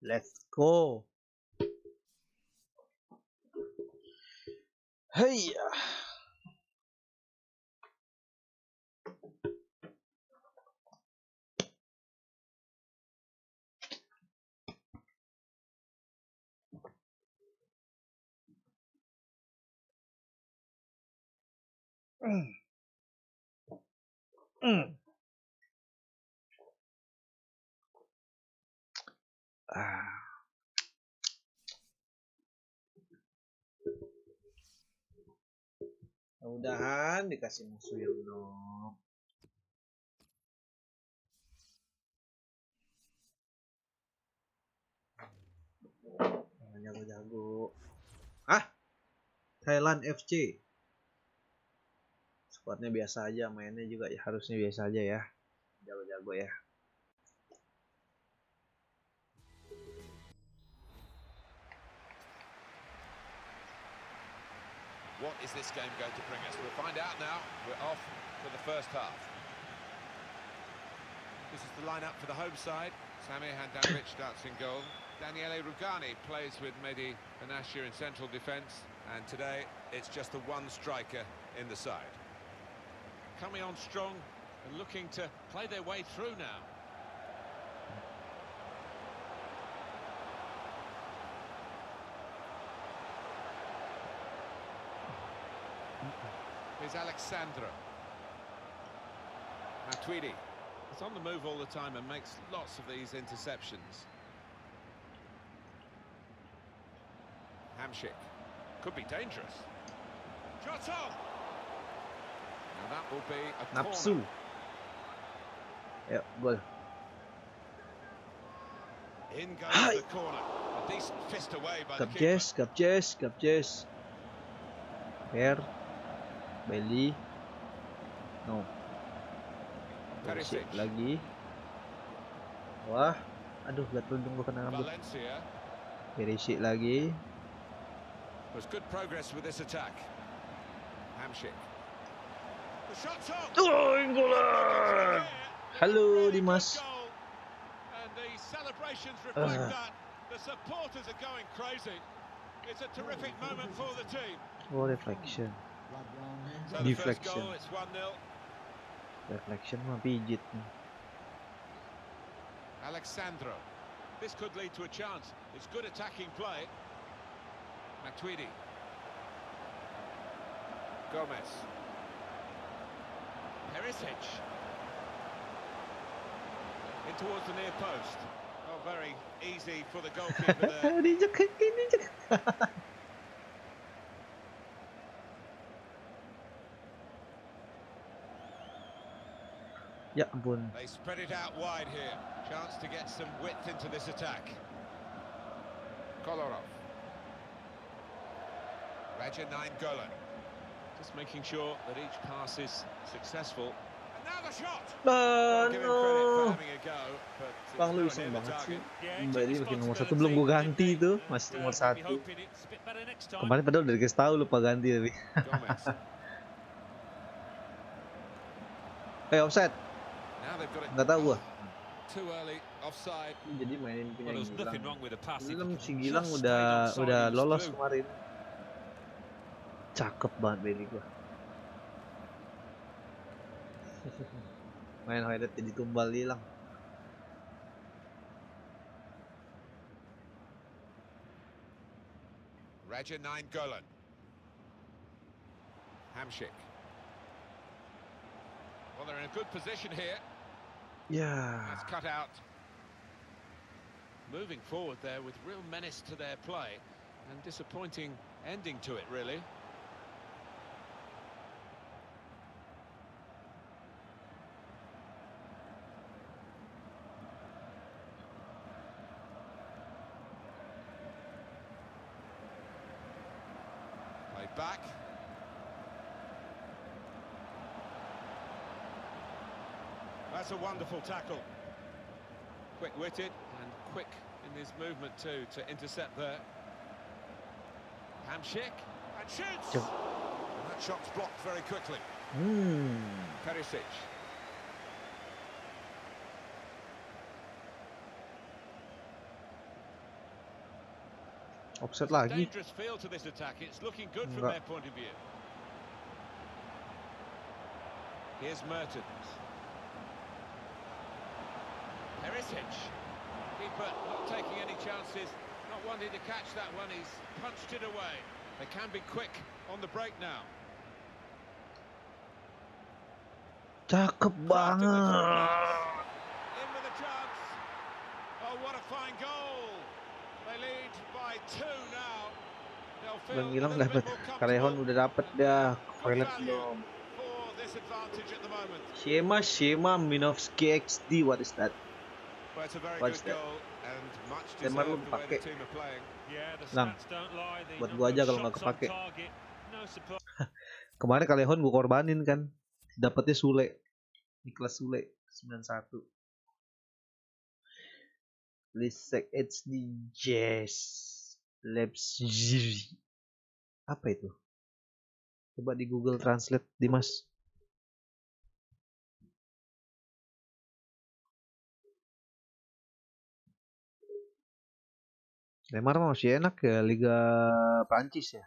Let's go. Hey. Uh, Mm. Mm. Ah. Mudah-mudahan dikasih musuh yang dong. Jago-jago. Ah, Thailand FC. squadnya biasa aja mainnya juga ya harusnya biasa aja ya jago-jago ya What is this game going to bring us? We'll find out now. We're off for the first half. This is the lineup for the home side. Samir Handanovic starts in goal. Daniele Rugani plays with Mehdi Benatia in central defence. And today, it's just the one striker in the side. Coming on strong and looking to play their way through now. Here's Alexandro. Matuidi. He's on the move all the time and makes lots of these interceptions. Hamšík. Could be dangerous. Shot on! Now that will be a Napsu. corner. Ayo, gol. In goes Hi. the corner. A decent fist away by the keeper. Gapjes, Gapjes, Gapjes. Per. Belly. No. Perisic. Perisic lagi. Wah. Aduh, gatel dong gua kena rambut. Valencia Perisic lagi. was good progress with this attack. Hamšík. The shot's on! Oh, Inggolan! Halo, Dimas. And the celebrations reflect Ah. that. The supporters are going crazy. It's a terrific moment for the team. Oh, reflection. So Deflection. goal, it's 1-0. Reflection mah pijit nih. Alexandro. This could lead to a chance. It's good attacking play. Matuidi. Gomez. Perisic. In towards the near post. Oh, very easy for the goalkeeper there. Ya ampun. They spread it out wide here. Chance to get some width into this attack. Kolarov. Raja Nine Golan. Just making sure that each pass is successful. Uh, Bang lu iseng banget sih. Mbak pakai nomor satu belum gue ganti itu Masih nomor satu. Kemarin padahal udah dikasih tau lupa ganti tapi Eh hey, offset Gak tau gue Jadi mainin punya Gilang. Kan Gilang si Gilang udah, udah lolos kemarin. Cakep banget Bailey gua. Main highlight jadi tumbal hilang. Raja 9 Golan. Hamšík. Well, they're in a good position here. Ya. That's cut out. Moving forward there with real menace to their play and disappointing ending to it, really. Back. That's a wonderful tackle. Quick-witted and quick in his movement too to intercept there. Hamšík and shoots. Jump. And that shot's blocked very quickly. Hmm. Perisic. Offset It's a lagi. dangerous feel to this attack. It's looking good from Enggak. their point of view. Here's Mertens. Perisic. Keeper not taking any chances, not wanting to catch that one. He's punched it away. They can be quick on the break now. Cakep banget. In with a chance. Oh, what a fine goal. Bang a Gilang little dapat. bit more Karehon comfortable. udah dapat dah. Good Violet value belum. for this advantage at the moment. Shema Shema Minovsky XD. What is that? Well, it's a very What's good that? goal and much Lemar lu deserved the way the pakai. team are playing. Yeah, the Lang. stats don't lie. The Buat number gua aja of kalau nggak shots on kepake. target. No surprise. Kemarin Kalehon gue korbanin kan. Dapatnya Süle. Niklas Süle 91. Lisek HD Jazz Leipzig. Apa itu? Coba di Google Translate, Dimas. Mah masih enak ya Liga Prancis ya.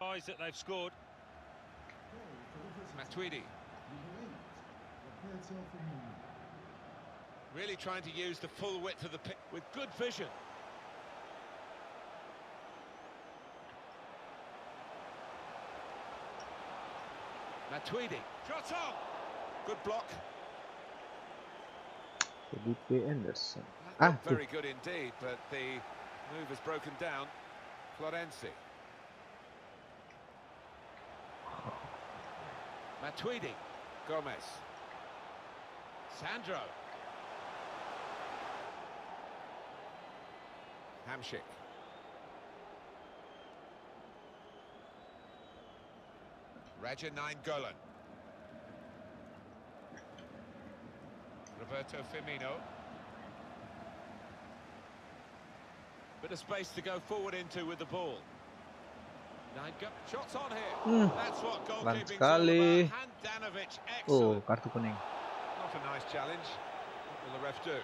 Eyes that they've scored. Matuidi. Really trying to use the full width of the pitch with good vision. Matuidi. Shot on! Good block. Felipe Anderson. Ah, very good indeed, but the move has broken down. Florenzi. Matuidi. Gomez. Sandro. Hamšík. Raja Nine Golan. Roberto Firmino. Bit of space to go forward into with the ball. Shots on here. Hmm, That's what Pelan goalkeeping's all sekali. about. Oh, kartu kuning. Not a nice challenge. What will the ref do?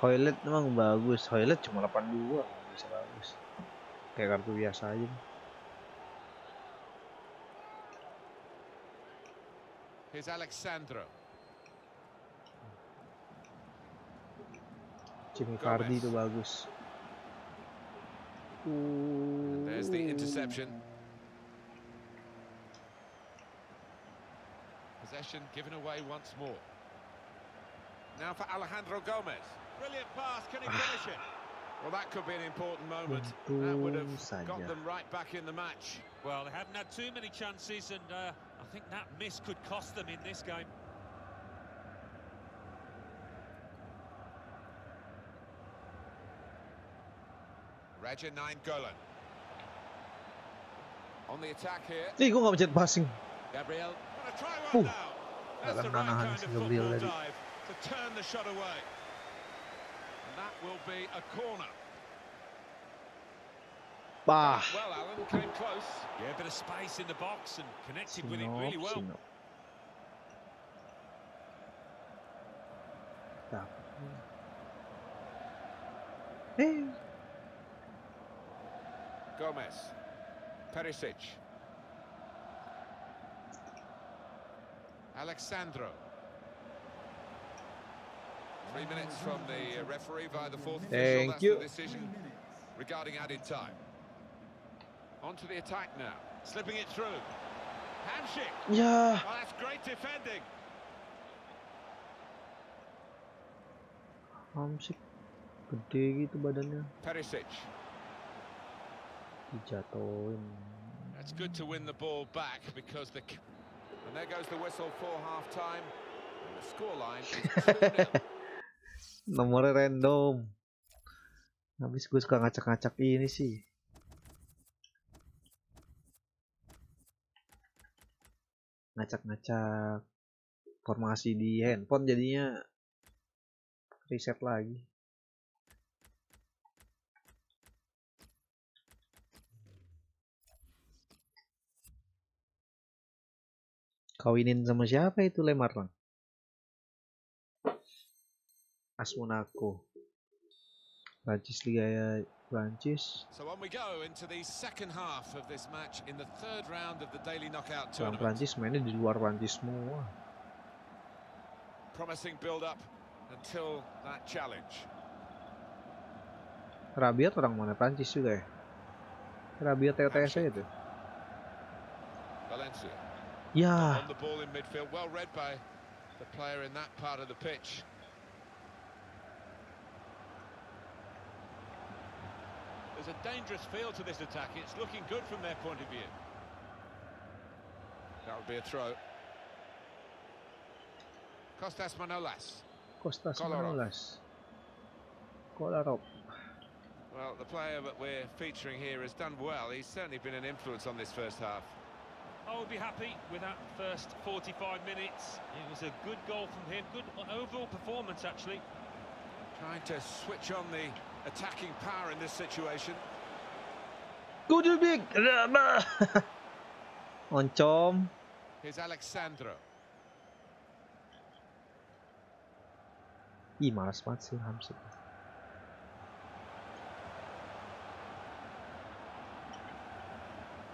Hoylet memang bagus. Hoylet cuma 82, nggak bisa bagus. Kayak kartu biasa aja. Here's Alexandro. Jimmy. Vardy itu bagus. There's the interception. Possession given away once more. Now for Alejandro Gomez. Brilliant pass, can he finish it? Well, that could be an important moment. That would have Untung got them right back in the match. Well, they haven't had too many chances, and uh, I think that miss could cost them in this game. Raja Nine Golan. On the attack here. Ih, gua nggak mencet passing. Gabriel. Gonna try one now. That's the right kind of football dive to turn the shot away. And that will be a corner. Bah. Well, Alan came close. Yeah, a bit of space in the box and connected with it Sinop, really well. Sinop. Eh, Gomez. Perisic. Alexandro. Three minutes from the uh, referee via the fourth official. Thank That's you. the decision regarding added time. On to the attack now. Slipping it through. Hamšík. ya. Oh, that's great defending. Hamšík gede gitu badannya Perisic. dijatuhin. That's good to win the ball back because the... And there goes the whistle for half-time. And the scoreline is 2-0. Nomornya random. Habis gue suka ngacak-ngacak ini sih. Ngacak-ngacak formasi di handphone jadinya reset lagi. Kawinin sama siapa itu Lemar As Monaco. Prancis Liga ya Prancis. So on we go into the second half of this match in the third round of the daily knockout tournament. Prancis mainnya di luar Prancis semua. Promising build-up until that challenge. Rabiot orang mana Prancis juga ya? Rabiot TOTS aja tuh. Valencia Ya, on the ball in midfield, well read by the player in that part of the pitch. There's a dangerous feel to this attack. It's looking good from their point of view. That would be a throw. Costas Manolas. Kostas Kolarov. Manolas. Kolarov. Well, the player that we're featuring here has done well. He's certainly been an influence on this first half. I would be happy with that first 45 minutes. It was a good goal from him, good overall performance actually. Trying to switch on the attacking power in this situation. Go to big. Oncom. Here's Alessandrini. Ih, malas banget sih Hamšík.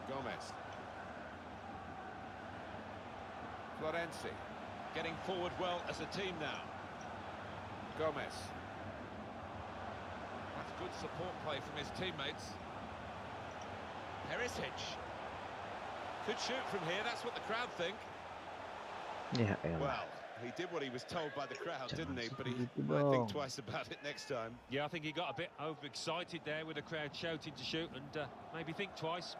Gomez. Florenzi. Getting forward well as a team now. Gomez. That's good support play from his teammates. Perisic. Could shoot from here, that's what the crowd think. Yeah, elah. Well, he did what he was told by the crowd, didn't he? But he might think twice about it next time. Yeah, I think he got a bit overexcited there with the crowd shouting to shoot and uh, maybe think twice.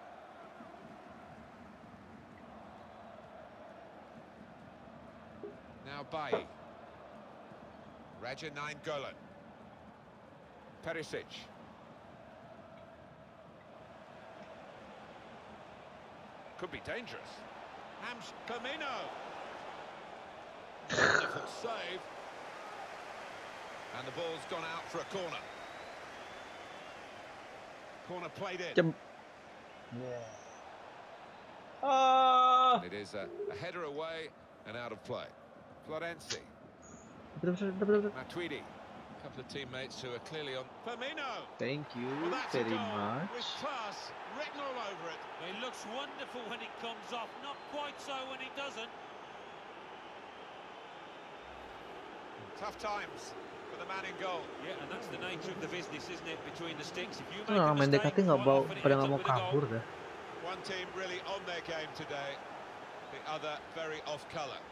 Now Bailly. Radja Nainggolan. Perisic. Could be dangerous. Hams Firmino. Wonderful save. And the ball's gone out for a corner. Corner played in. Yeah. Ah. It is a, a header away and out of play. Florenzi. Matuidi. A couple of teammates who are clearly on. Firmino. Thank you Well, that's a very goal much. with class written all over it. It looks wonderful when it comes off, not quite so when it doesn't. Tough times for the man in goal. Yeah, and that's the nature of the business, isn't it? Between the sticks, if you make Nah, a main mistake, DKT nggak quite mau pada nggak up mau a kabur dah. Eh? One team really on their game today, the other very off colour.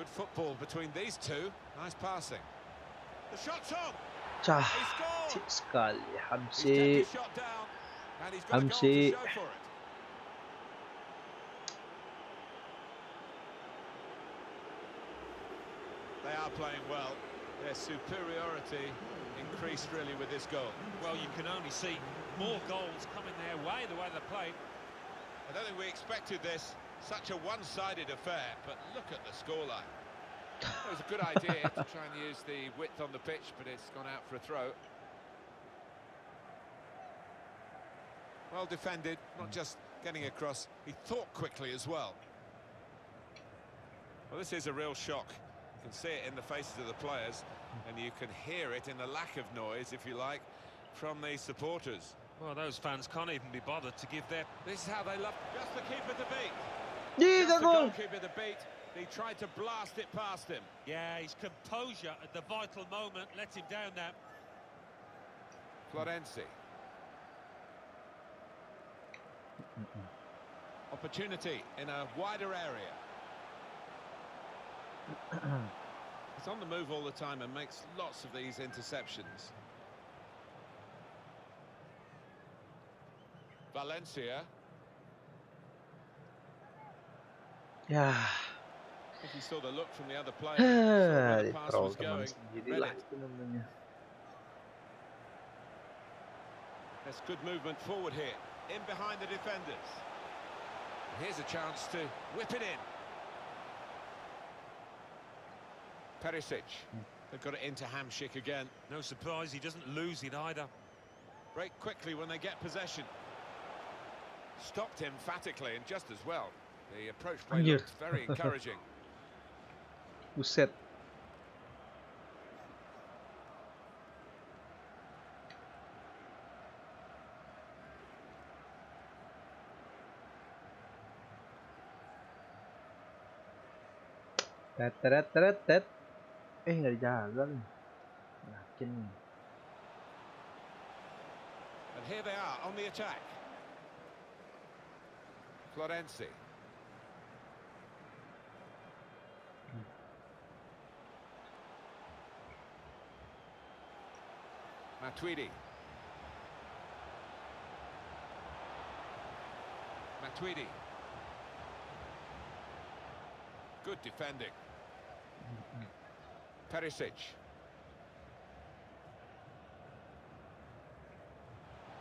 Good football between these two. Nice passing. The shot's on. Cah, He scored. cik sekali Hamšík. shot down, and he's got a goal to Hamšík. show for it. They are playing well. Their superiority increased really with this goal. Well, you can only see more goals coming their way, the way they played. I don't think we expected this. Such a one-sided affair, but look at the scoreline. It was a good idea to try and use the width on the pitch, but it's gone out for a throw. Well defended, not hmm. just getting across, he thought quickly as well. Well, this is a real shock. You can see it in the faces of the players, and you can hear it in the lack of noise, if you like, from the supporters. Well, those fans can't even be bothered to give their This is how they love Just the keeper to beat. Ih, Just the gol. goalkeeper beat. He tried to blast it past him. Yeah, his composure at the vital moment let him down now. Florenzi. Opportunity in a wider area. He's on the move all the time and makes lots of these interceptions. Valencia. Ya, If you saw the look from the other player, saw the pass was going. sendiri read lah it. itu namanya. That's good movement forward here, in behind the defenders. Here's a chance to whip it in. Perisic. They've got it into Hamšík again. No surprise, he doesn't lose it either. Break quickly when they get possession. Stopped emphatically and just as well. The approach play Anjir. looked very encouraging. Buset. Tet teret teret tet. Eh nggak dijaga nih. Yakin. And here they are on the attack. Florenzi. Matuidi. Matuidi. Good defending. Perisic.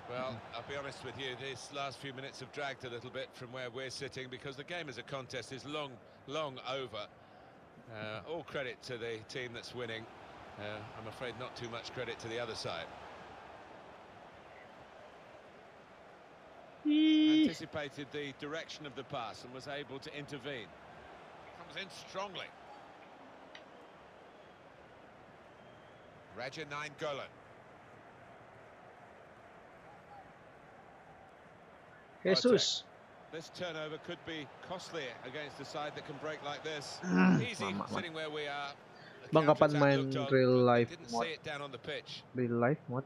Well, I'll be honest with you, these last few minutes have dragged a little bit from where we're sitting because the game as a contest is long, long over. Uh, all credit to the team that's winning. Uh, I'm afraid not too much credit to the other side. Ih, anticipated the direction of the pass and was able to intervene. Comes in strongly. Raja Golan. Jesus. This turnover could be costly against a side that can break like this. Easy sitting where we are. Bang, kapan main real life mode? see it down on the pitch. Real life mode.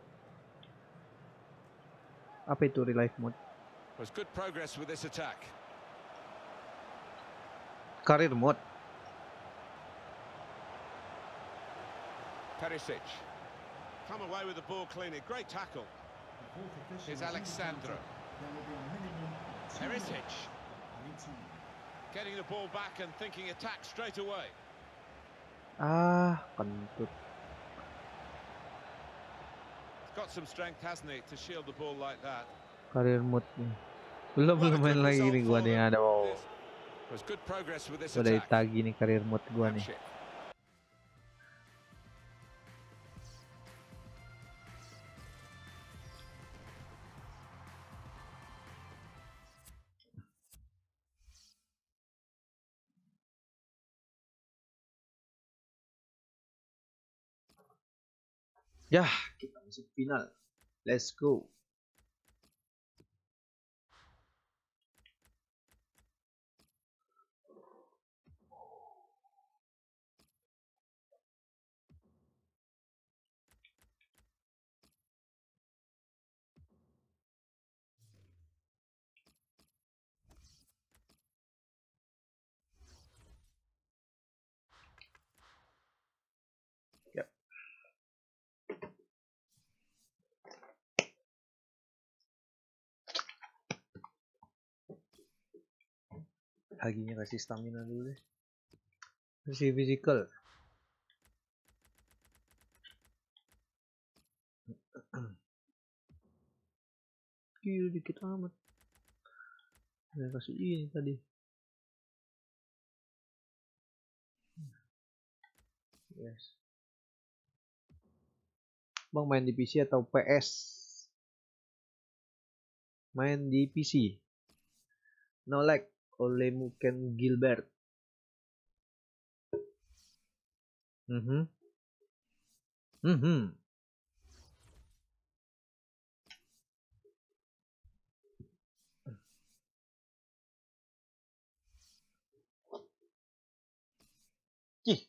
Apa itu real life mode? Was good progress with this attack. Karir mode. Perisic. Come away with the ball cleanly. Great tackle. Here's Alessandrini. Perisic. Getting the ball back and thinking attack straight away. Ah, kentut. Got some strength, hasn't he, to shield the ball like that? Career mode nih. Belum belum main lagi nih gua nih ada. Oh. Sudah tagi nih career mode gua nih. Yah, kita masuk final. Let's go. Haginya kasih stamina dulu deh. Kasih physical. Gila dikit amat. Udah kasih ini tadi. Yes. Bang main di PC atau PS? Main di PC. No lag. Oleh Muken Gilbert. Mhm. Mhm. Ih.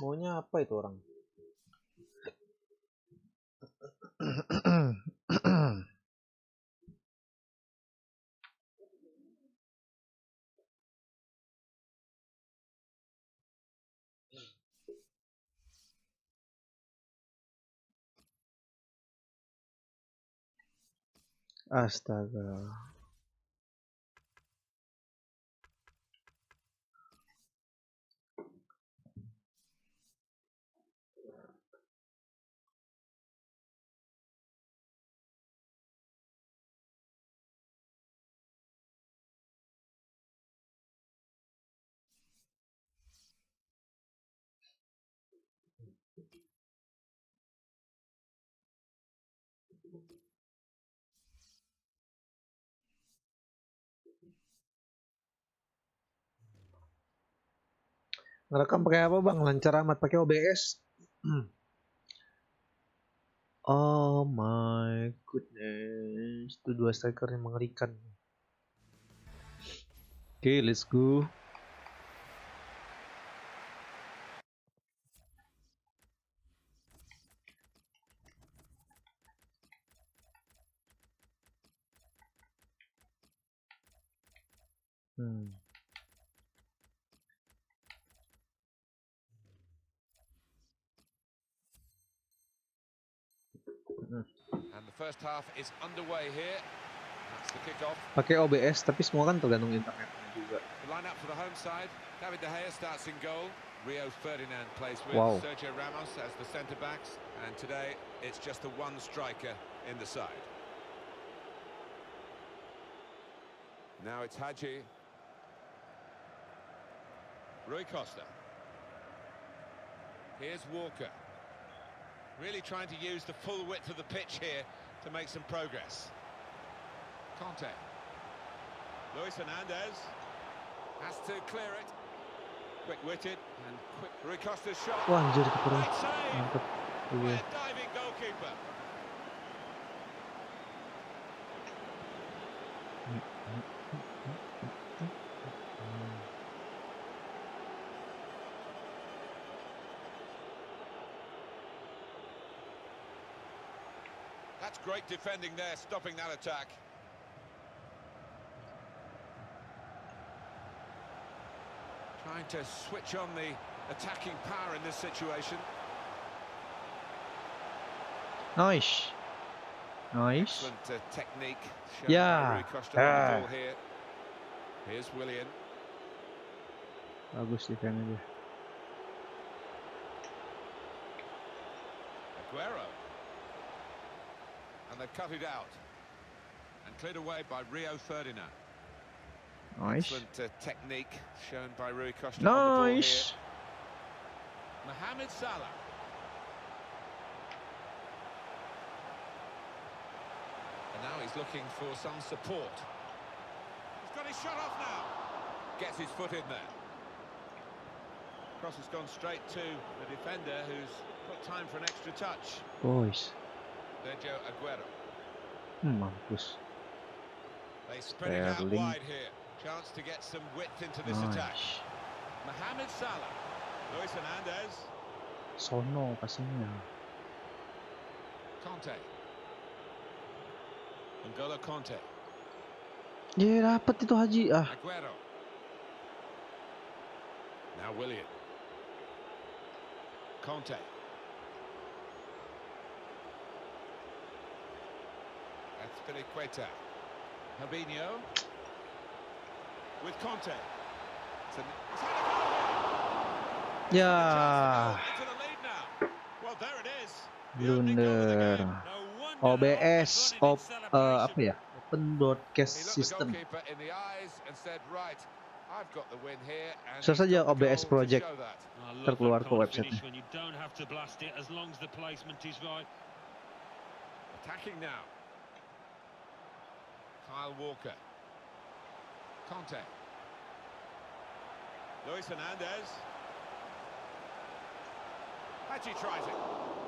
Maunya apa itu orang? Hasta luego. Ngerekam pakai apa bang? Lancar amat pakai OBS. Oh my goodness, itu dua striker yang mengerikan. Oke, let's go. Hmm. First half is underway here. That's the kick-off. Pakai OBS, tapi semua kan tergantung internetnya juga. The line-up for the home side. David De Gea starts in goal. Rio Ferdinand plays with Wow. Sergio Ramos as the centre-backs. And today, it's just the one striker in the side. Now it's Hagi. Rui Costa. Here's Walker. Really trying to use the full width of the pitch here to make some progress. Kante. Luis Hernandez has to clear it. Quick-witted and quick. Rui Costa's shot. Wah anjir keperang. Great save. Mantap. Iya. By a diving goalkeeper. That's great defending there, stopping that attack. Trying to switch on the attacking power in this situation. Nice. Nice. Excellent uh, technique Yeah. by Rui Costa on Ah. the ball here. Here's Willian. Bagus defense. Aguero. They've cut it out. And cleared away by Rio Ferdinand. Nice. Excellent uh, technique shown by Rui Costa on the ball here. Nice. Mohamed Salah. And now he's looking for some support. He's got his shot off now. Gets his foot in there. Cross has gone straight to the defender who's put time for an extra touch. Boys. Sergio Aguero. Hmm, mampus. They spread it out wide here. Chance to get some width into this attack. Mohamed Salah. Luis Hernandez. Sono passingnya. Conte. N'Golo Conte. Ya dapat itu Haji ah. Aguero. Now William. Conte. Aspiliqueta. Habinho. With Conte. Ya. Blunder. OBS oh, op, uh, apa ya? Open broadcast system. Search saja OBS project terkeluar ke website. Attacking now. Kyle Walker. Kante. Luis Hernandez. Hagi tries it.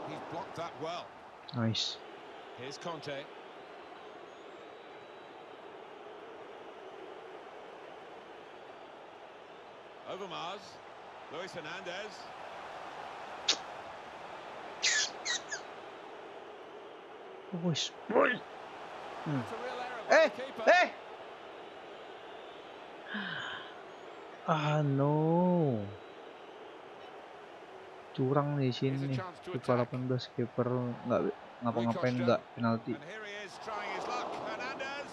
He's blocked that well. Nice. Here's Kante. Overmars. Luis Hernandez. Boys. Boys. Hmm. It's a real error by Eh, the keeper. eh. Ah no. Curang di Here's a sini. chance to Kiper attack. 18 kiper nggak ngapa-ngapain Costa. nggak penalti. And here he is trying his luck. Hernandez.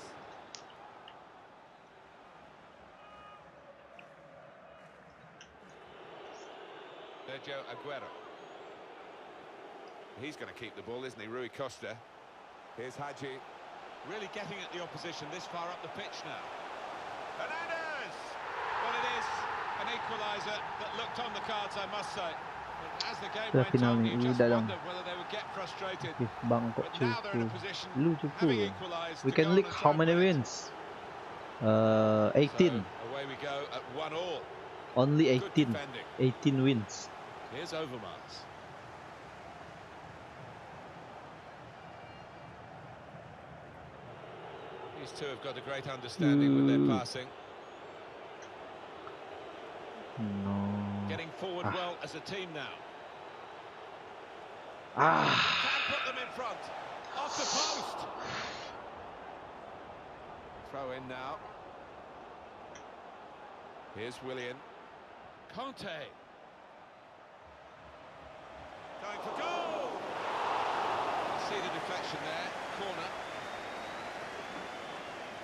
Sergio Aguero. He's going to keep the ball, isn't he? Rui Costa. Here's Hagi. Really getting at the opposition this far up the pitch now. Hernandez! Well, it is an equaliser that looked on the cards, I must say. As the game Sudah went on, nih, you just wondered whether they would get frustrated. Bangkok But now they're in a position, having equalised, We can go on leak how many and win it. wins? Uh, 18. So, away we go at one all. Only 18. 18 wins. Here's Overmars. Two have got a great understanding with their Mm. passing. No. Getting forward Ah. well as a team now. Ah. Can put them in front. Off the post. Throw in now. Here's Willian. Kante. Going for goal. You see the deflection there. Corner.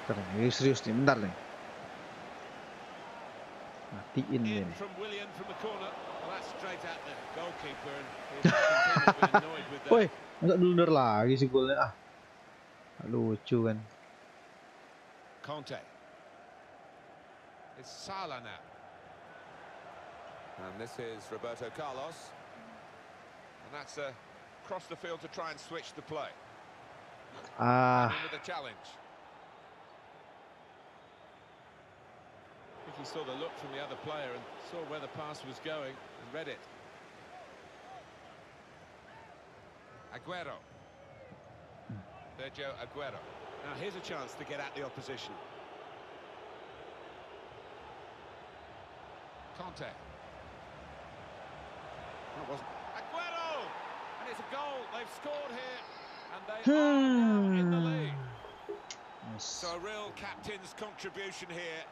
Bentar, ini serius nih, bentar nih. Matiin dia In nih. from Willian from the corner. Well, that's straight at the goalkeeper, and he's continued to be annoyed with that. Woi, enggak blunder lagi sih golnya ah. Nggak Lucu kan. Kante. It's Salah now. And this is Roberto Carlos. And that's uh, across the field to try and switch the play. Ah, In with the challenge. Saw the look from the other player and saw where the pass was going and read it. Aguero. Sergio Aguero. Now here's a chance to get at the opposition. Kante. That wasn't. Aguero! And it's a goal. They've scored here. And they hmm. are now in the lead. Nice. So a real captain's contribution here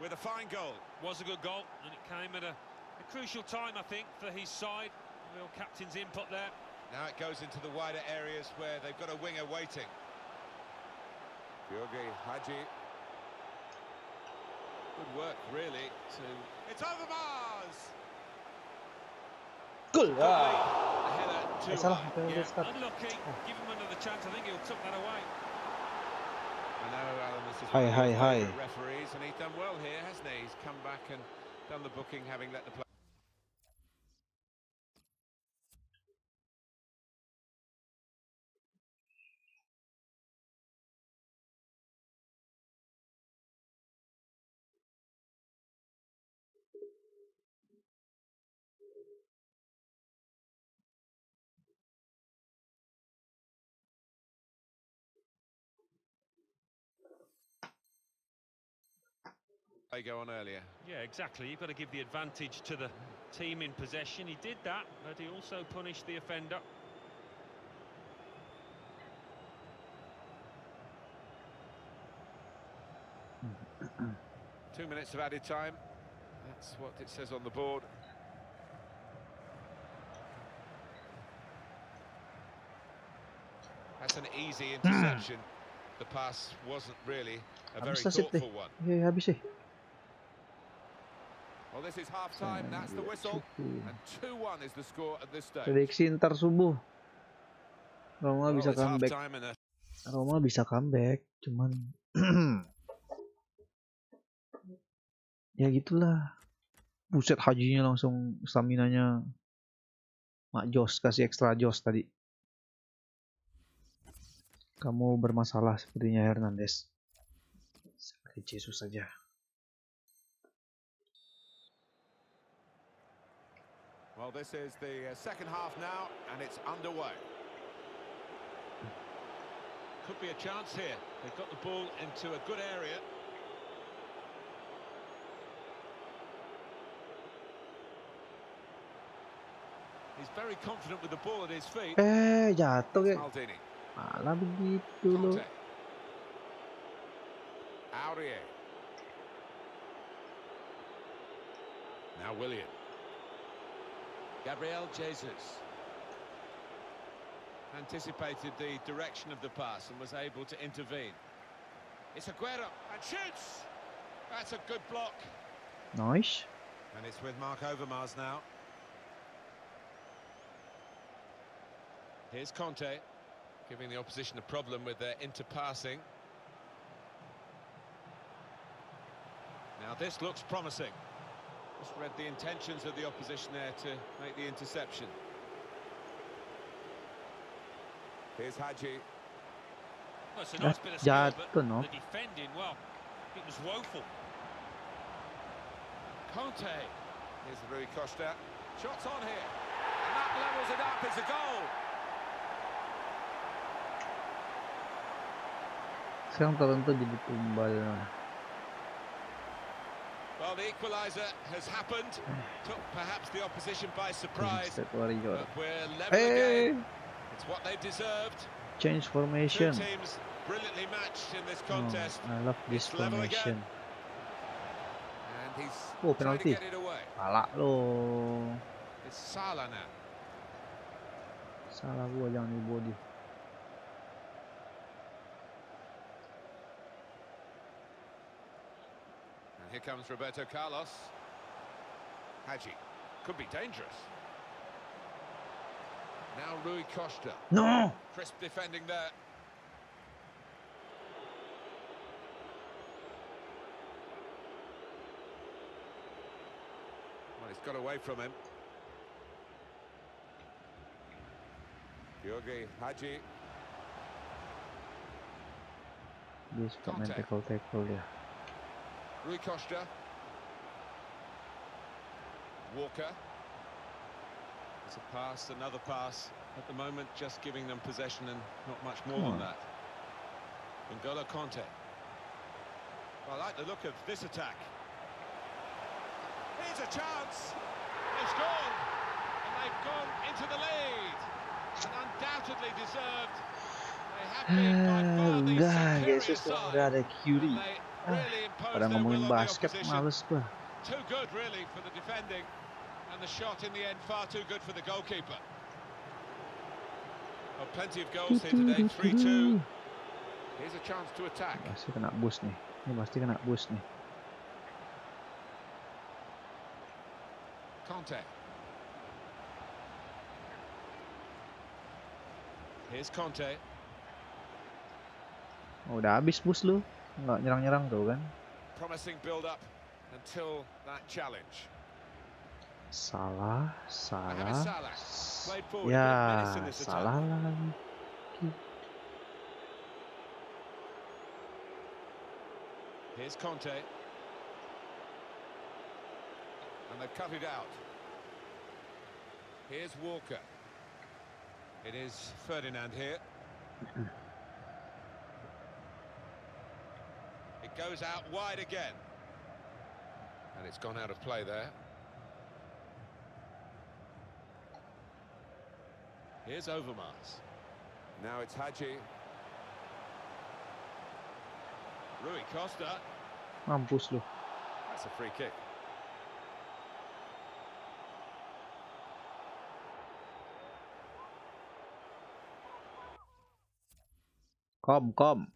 with a fine goal. Was a good goal, and it came at a, a crucial time, I think, for his side. Real captain's input there. Now it goes into the wider areas where they've got a winger waiting. Gheorghe Hagi. Good work, really, to... It's Overmars! Good The Ah. header Ay, too salah. high. Ito yung Yeah, unlucky. Give him another chance. I think he'll took that away. I know, Alan, this is Hi, hi, hi. referees, and he's done well here, hasn't he? He's come back and done the booking, having let the play. They go on earlier. Yeah, exactly. You've got to give the advantage to the team in possession. He did that, but he also punished the offender. Two minutes of added time. That's what it says on the board. That's an easy interception. the pass wasn't really a very Habis na thoughtful one. Okay, habis eh. Well, this is half time. That's the whistle. And 2-1 is the score at this stage. Prediksi ntar subuh. Roma bisa comeback. Roma bisa comeback, cuman ya gitulah. Buset hajinya langsung stamina-nya Mak Jos kasih ekstra Jos tadi. Kamu bermasalah sepertinya Hernandez. Seperti Jesus saja. Well, this is the uh, second half now, and it's underway. Could be a chance here. They've got the ball into a good area. He's very confident with the ball at his feet. Eh, jatuh kayak Maldini. malah begitu loh. Aurier. Now Willian. Gabriel Jesus. Anticipated the direction of the pass and was able to intervene. It's Aguero and shoots! That's a good block. Nice. And it's with Mark Overmars now. Here's Kante, giving the opposition a problem with their interpassing. Now this looks promising. Just read the intentions of the opposition there to make the interception. Here's Hagi. well, it's a nice bit of skill, but no? the defending, well, it was woeful. Kante. Here's Rui Costa. Shots on here. And that levels it up. It's a goal. Sekarang Toronto jadi tumbal. The equaliser has happened. Took perhaps the opposition by surprise. But we're level again. Hey, It's what they've deserved. change Two formation. teams brilliantly matched in this Oh, contest. I love this It's formation. And he's Oh, trying to penalty. get it away. Salah lo. It's Salah now. Salah gua jangan di body. And here comes Roberto Carlos. Hagi. Could be dangerous. Now Rui Costa. No. Crisp defending there. Well, he's got away from him. Gheorghe Hagi. Dia suka main Kante. tackle tackle dia. Rui Costa. Walker. It's a pass, another pass. At the moment, just giving them possession and not much more Come than on. that. N'Golo Kante. I like the look of this attack. Here's a chance. It's gone. And they've gone into the lead. And undoubtedly deserved. They have been by far the Enggak, superior side. nggak ada And Curie. they Ah, really imposed Pada ngomongin basket, males gua. Too good, really, for the defending. And the shot in the end, far too good for the goalkeeper. Well, plenty of goals here today, 3-2. Here's a chance to attack. Pasti kena bus nih. Ini pasti kena bus nih. Conte. Here's Conte. Oh, udah habis bus lu. Nggak nyerang-nyerang tuh kan. Promising build-up until that challenge. Salah, salah. Salah forward, a Ya, bit of menace in this attack. salah lagi. Here's Kante. And they've cut it out. Here's Walker. It is Ferdinand here. goes out wide again. And it's gone out of play there. Here's Overmars. Now it's Hagi. Rui Costa. Mampus lu. That's a free kick. Kom, kom.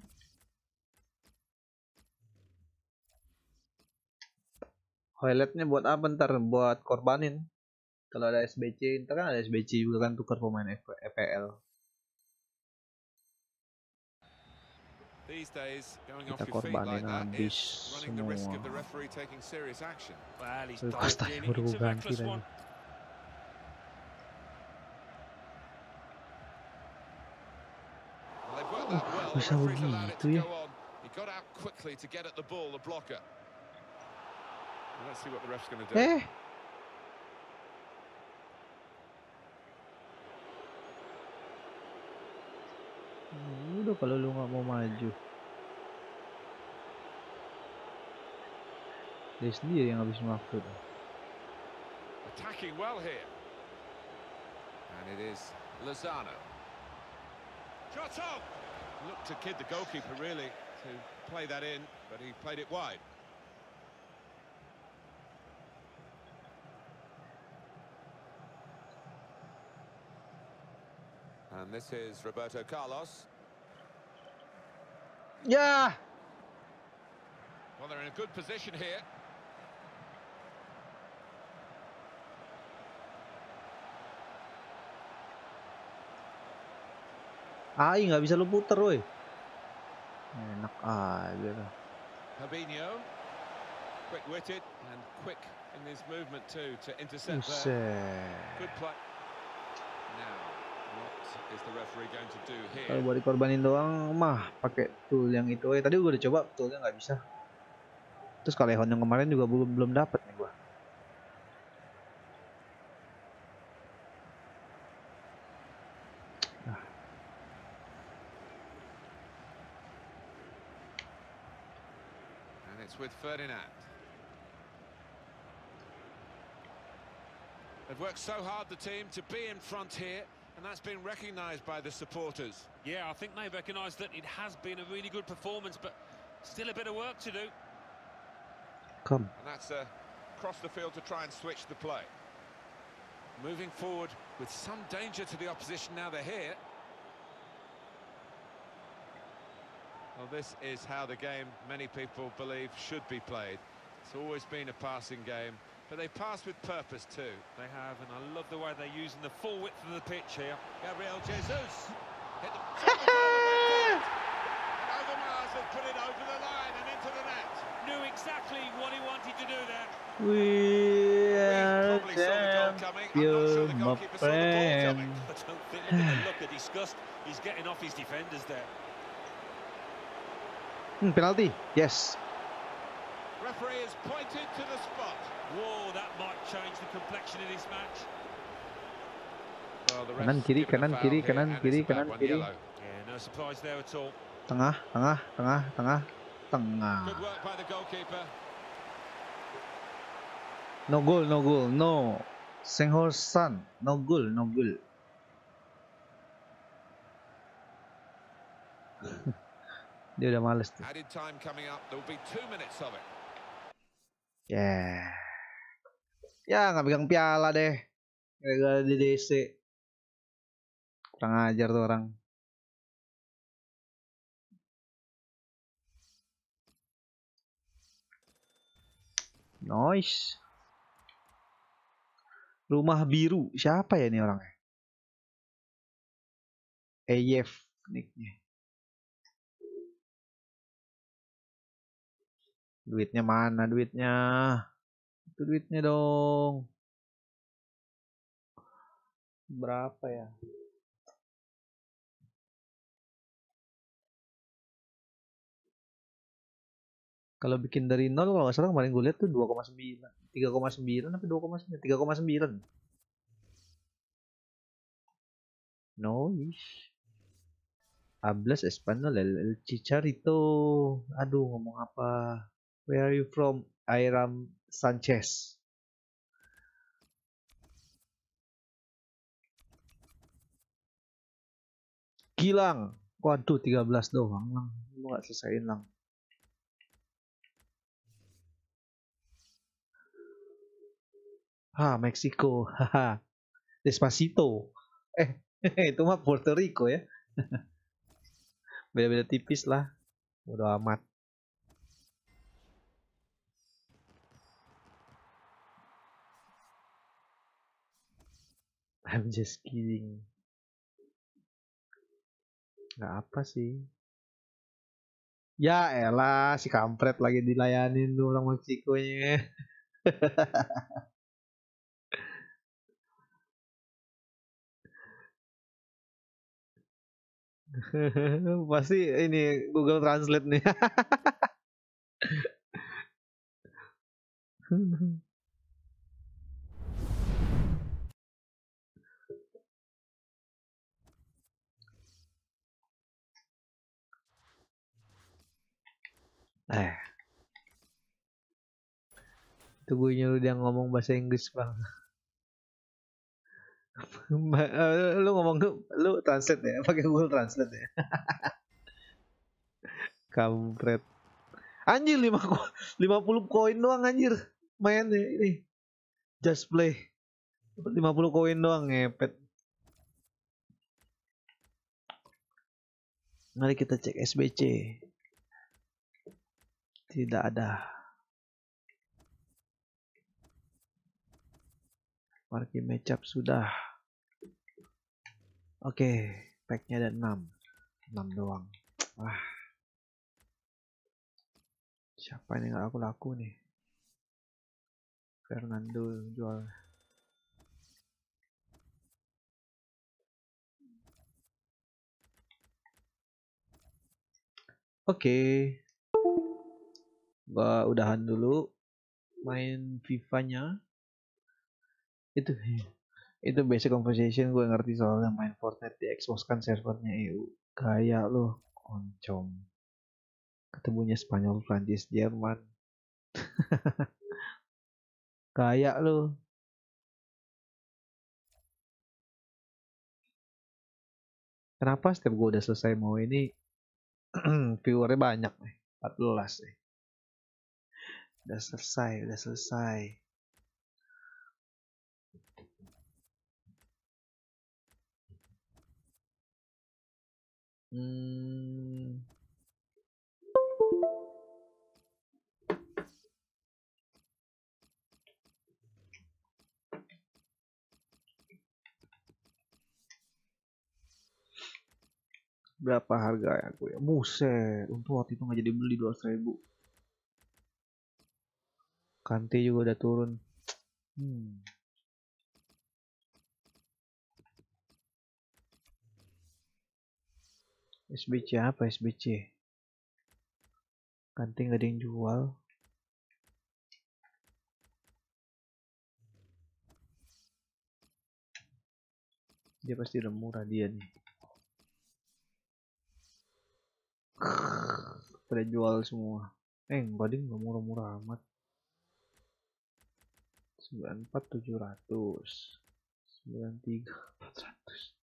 highlightnya buat apa ntar? Buat korbanin. Kalau ada SBC ntar kan ada SBC juga kan tukar pemain FPL. kita korbanin habis semua. Pasti Costa yang baru ganti lagi. bisa begitu ya? Well, let's see what the ref's going to do. Eh, udah kalau lu nggak mau maju. Dia sendiri yang habis waktu. Attacking well here. And it is Lozano. Shot on! Looked to kid the goalkeeper, really, to play that in, but he played it wide. And this is Roberto Carlos. Yeah. Well, they're in a good position here. ai nggak bisa lu puter, woi. Enak aja lah. Fabinho, quick-witted and quick in his movement too to intercept there. Eh. Good play. Now, Kalau buat dikorbanin doang mah pakai tool yang itu. Eh tadi gua udah coba toolnya nggak bisa. Terus Kalehon yang kemarin juga belum belum dapet nih gua. And it's with Ferdinand. They've worked so hard, the team, to be in front here, and that's been recognised by the supporters. Yeah, I think they recognise that it has been a really good performance, but still a bit of work to do. Come. And that's uh, across the field to try and switch the play. Moving forward with some danger to the opposition now they're here. Well, this is how the game, many people believe, should be played. It's always been a passing game, but they pass with purpose too. They have, and I love the way they're using the full width of the pitch here. Gabriel Jesus hit the top of the and Overmars has put it over the line and into the net. Knew exactly what he wanted to do there. We are probably saw the goal coming. I'm not sure the champion, my saw the ball friend. coming. I don't think, look at of disgust. He's getting off his defenders there. Hmm, penalti. Yes. Referee has pointed to the spot. Whoa, that might change the complexion of this match. Kanan, kiri, kanan, kiri, kanan, kiri, kanan, kiri. Tengah, tengah, tengah, tengah, tengah. No goal, no goal, no. Senghorsan, no goal, no goal. Dia udah males tuh. Added time coming up. There will be two minutes of it. Yeah. Ya nggak pegang piala deh. Gara-gara di DC. Kurang ajar tuh orang. Noise. Rumah biru. Siapa ya ini orangnya? EYF nicknya. Duitnya mana duitnya? Itu duitnya dong. Berapa ya? Kalau bikin dari nol kalau nggak salah kemarin gue lihat tuh 2,9 3,9 sampai 2,9 3,9 Noise Hablas Espanol El, El Chicharito Aduh ngomong apa Where are you from Iram Sanchez Gilang Waduh 13 doang lang Lu gak selesaiin lang Ah, Meksiko. Haha. Despacito. Eh, itu mah Puerto Rico ya. Beda-beda tipis lah. Udah amat. I'm just kidding. Nggak apa sih. Ya elah, si kampret lagi dilayanin tuh orang Meksikonya. Pasti ini Google Translate nih. eh. Itu gue nyuruh dia ngomong bahasa Inggris bang. Eh, lu ngomong lu, translate ya? Pakai Google Translate ya? Kampret. Anjir 5 ko 50 koin doang anjir. Main nih ini. Just play. Dapat 50 koin doang ngepet. Mari kita cek SBC tidak ada Marki matchup sudah. Oke, packnya ada 6. 6 doang. Wah. Siapa ini nggak laku-laku nih? Fernando jual. Oke. Gua udahan dulu main FIFA-nya. Itu itu basic conversation gue ngerti soalnya main Fortnite di Xbox kan servernya EU. Gaya lo oncom. Ketemunya Spanyol Prancis Jerman. Gaya lo kenapa setiap gue udah selesai mau ini viewernya banyak nih? 14 nih udah selesai udah selesai Hmm. Berapa harga ya gue ya? Buset, untuk waktu itu nggak jadi beli 200 ribu. Kanti juga udah turun. Hmm. SBC apa SBC? Kante nggak ada yang jual. Dia pasti udah murah dia nih. Pada jual semua. Eh, enggak nggak murah-murah amat. 94 700. 93 400.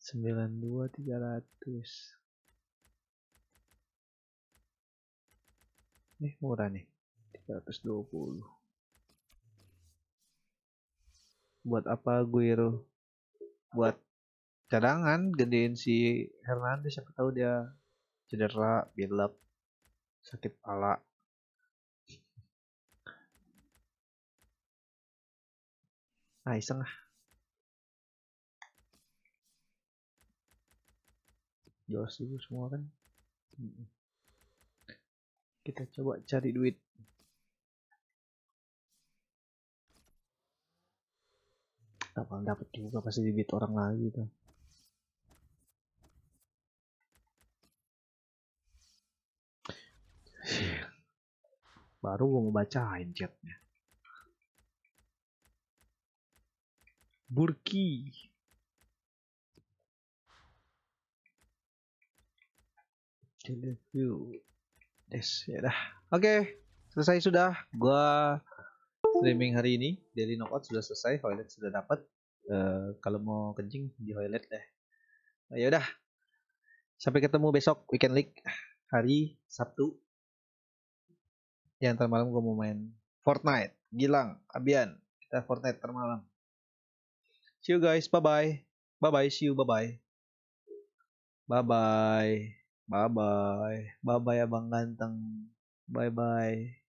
92 300. Eh, murah nih. 320. Buat apa Guero? Buat cadangan gedein si Hernandez siapa tahu dia cedera, build up, sakit kepala. Nah, iseng ah. Jual seribu semua kan. Kita coba cari duit. Bakal dapat juga pasti bibit orang lagi tuh. Baru gua mau bacain chatnya. Burki. Review. Yes, ya dah. Oke, selesai sudah. Gua streaming hari ini dari knockout sudah selesai, highlight sudah dapat. Eh, kalau mau kencing di highlight deh. Nah, ya udah. Sampai ketemu besok weekend league hari Sabtu. Ya ntar malam gua mau main Fortnite. Gilang, Abian, kita Fortnite ntar malam. See you guys, bye bye. Bye bye, see you, bye bye. Bye bye. Bye bye. Bye bye abang ganteng. Bye bye.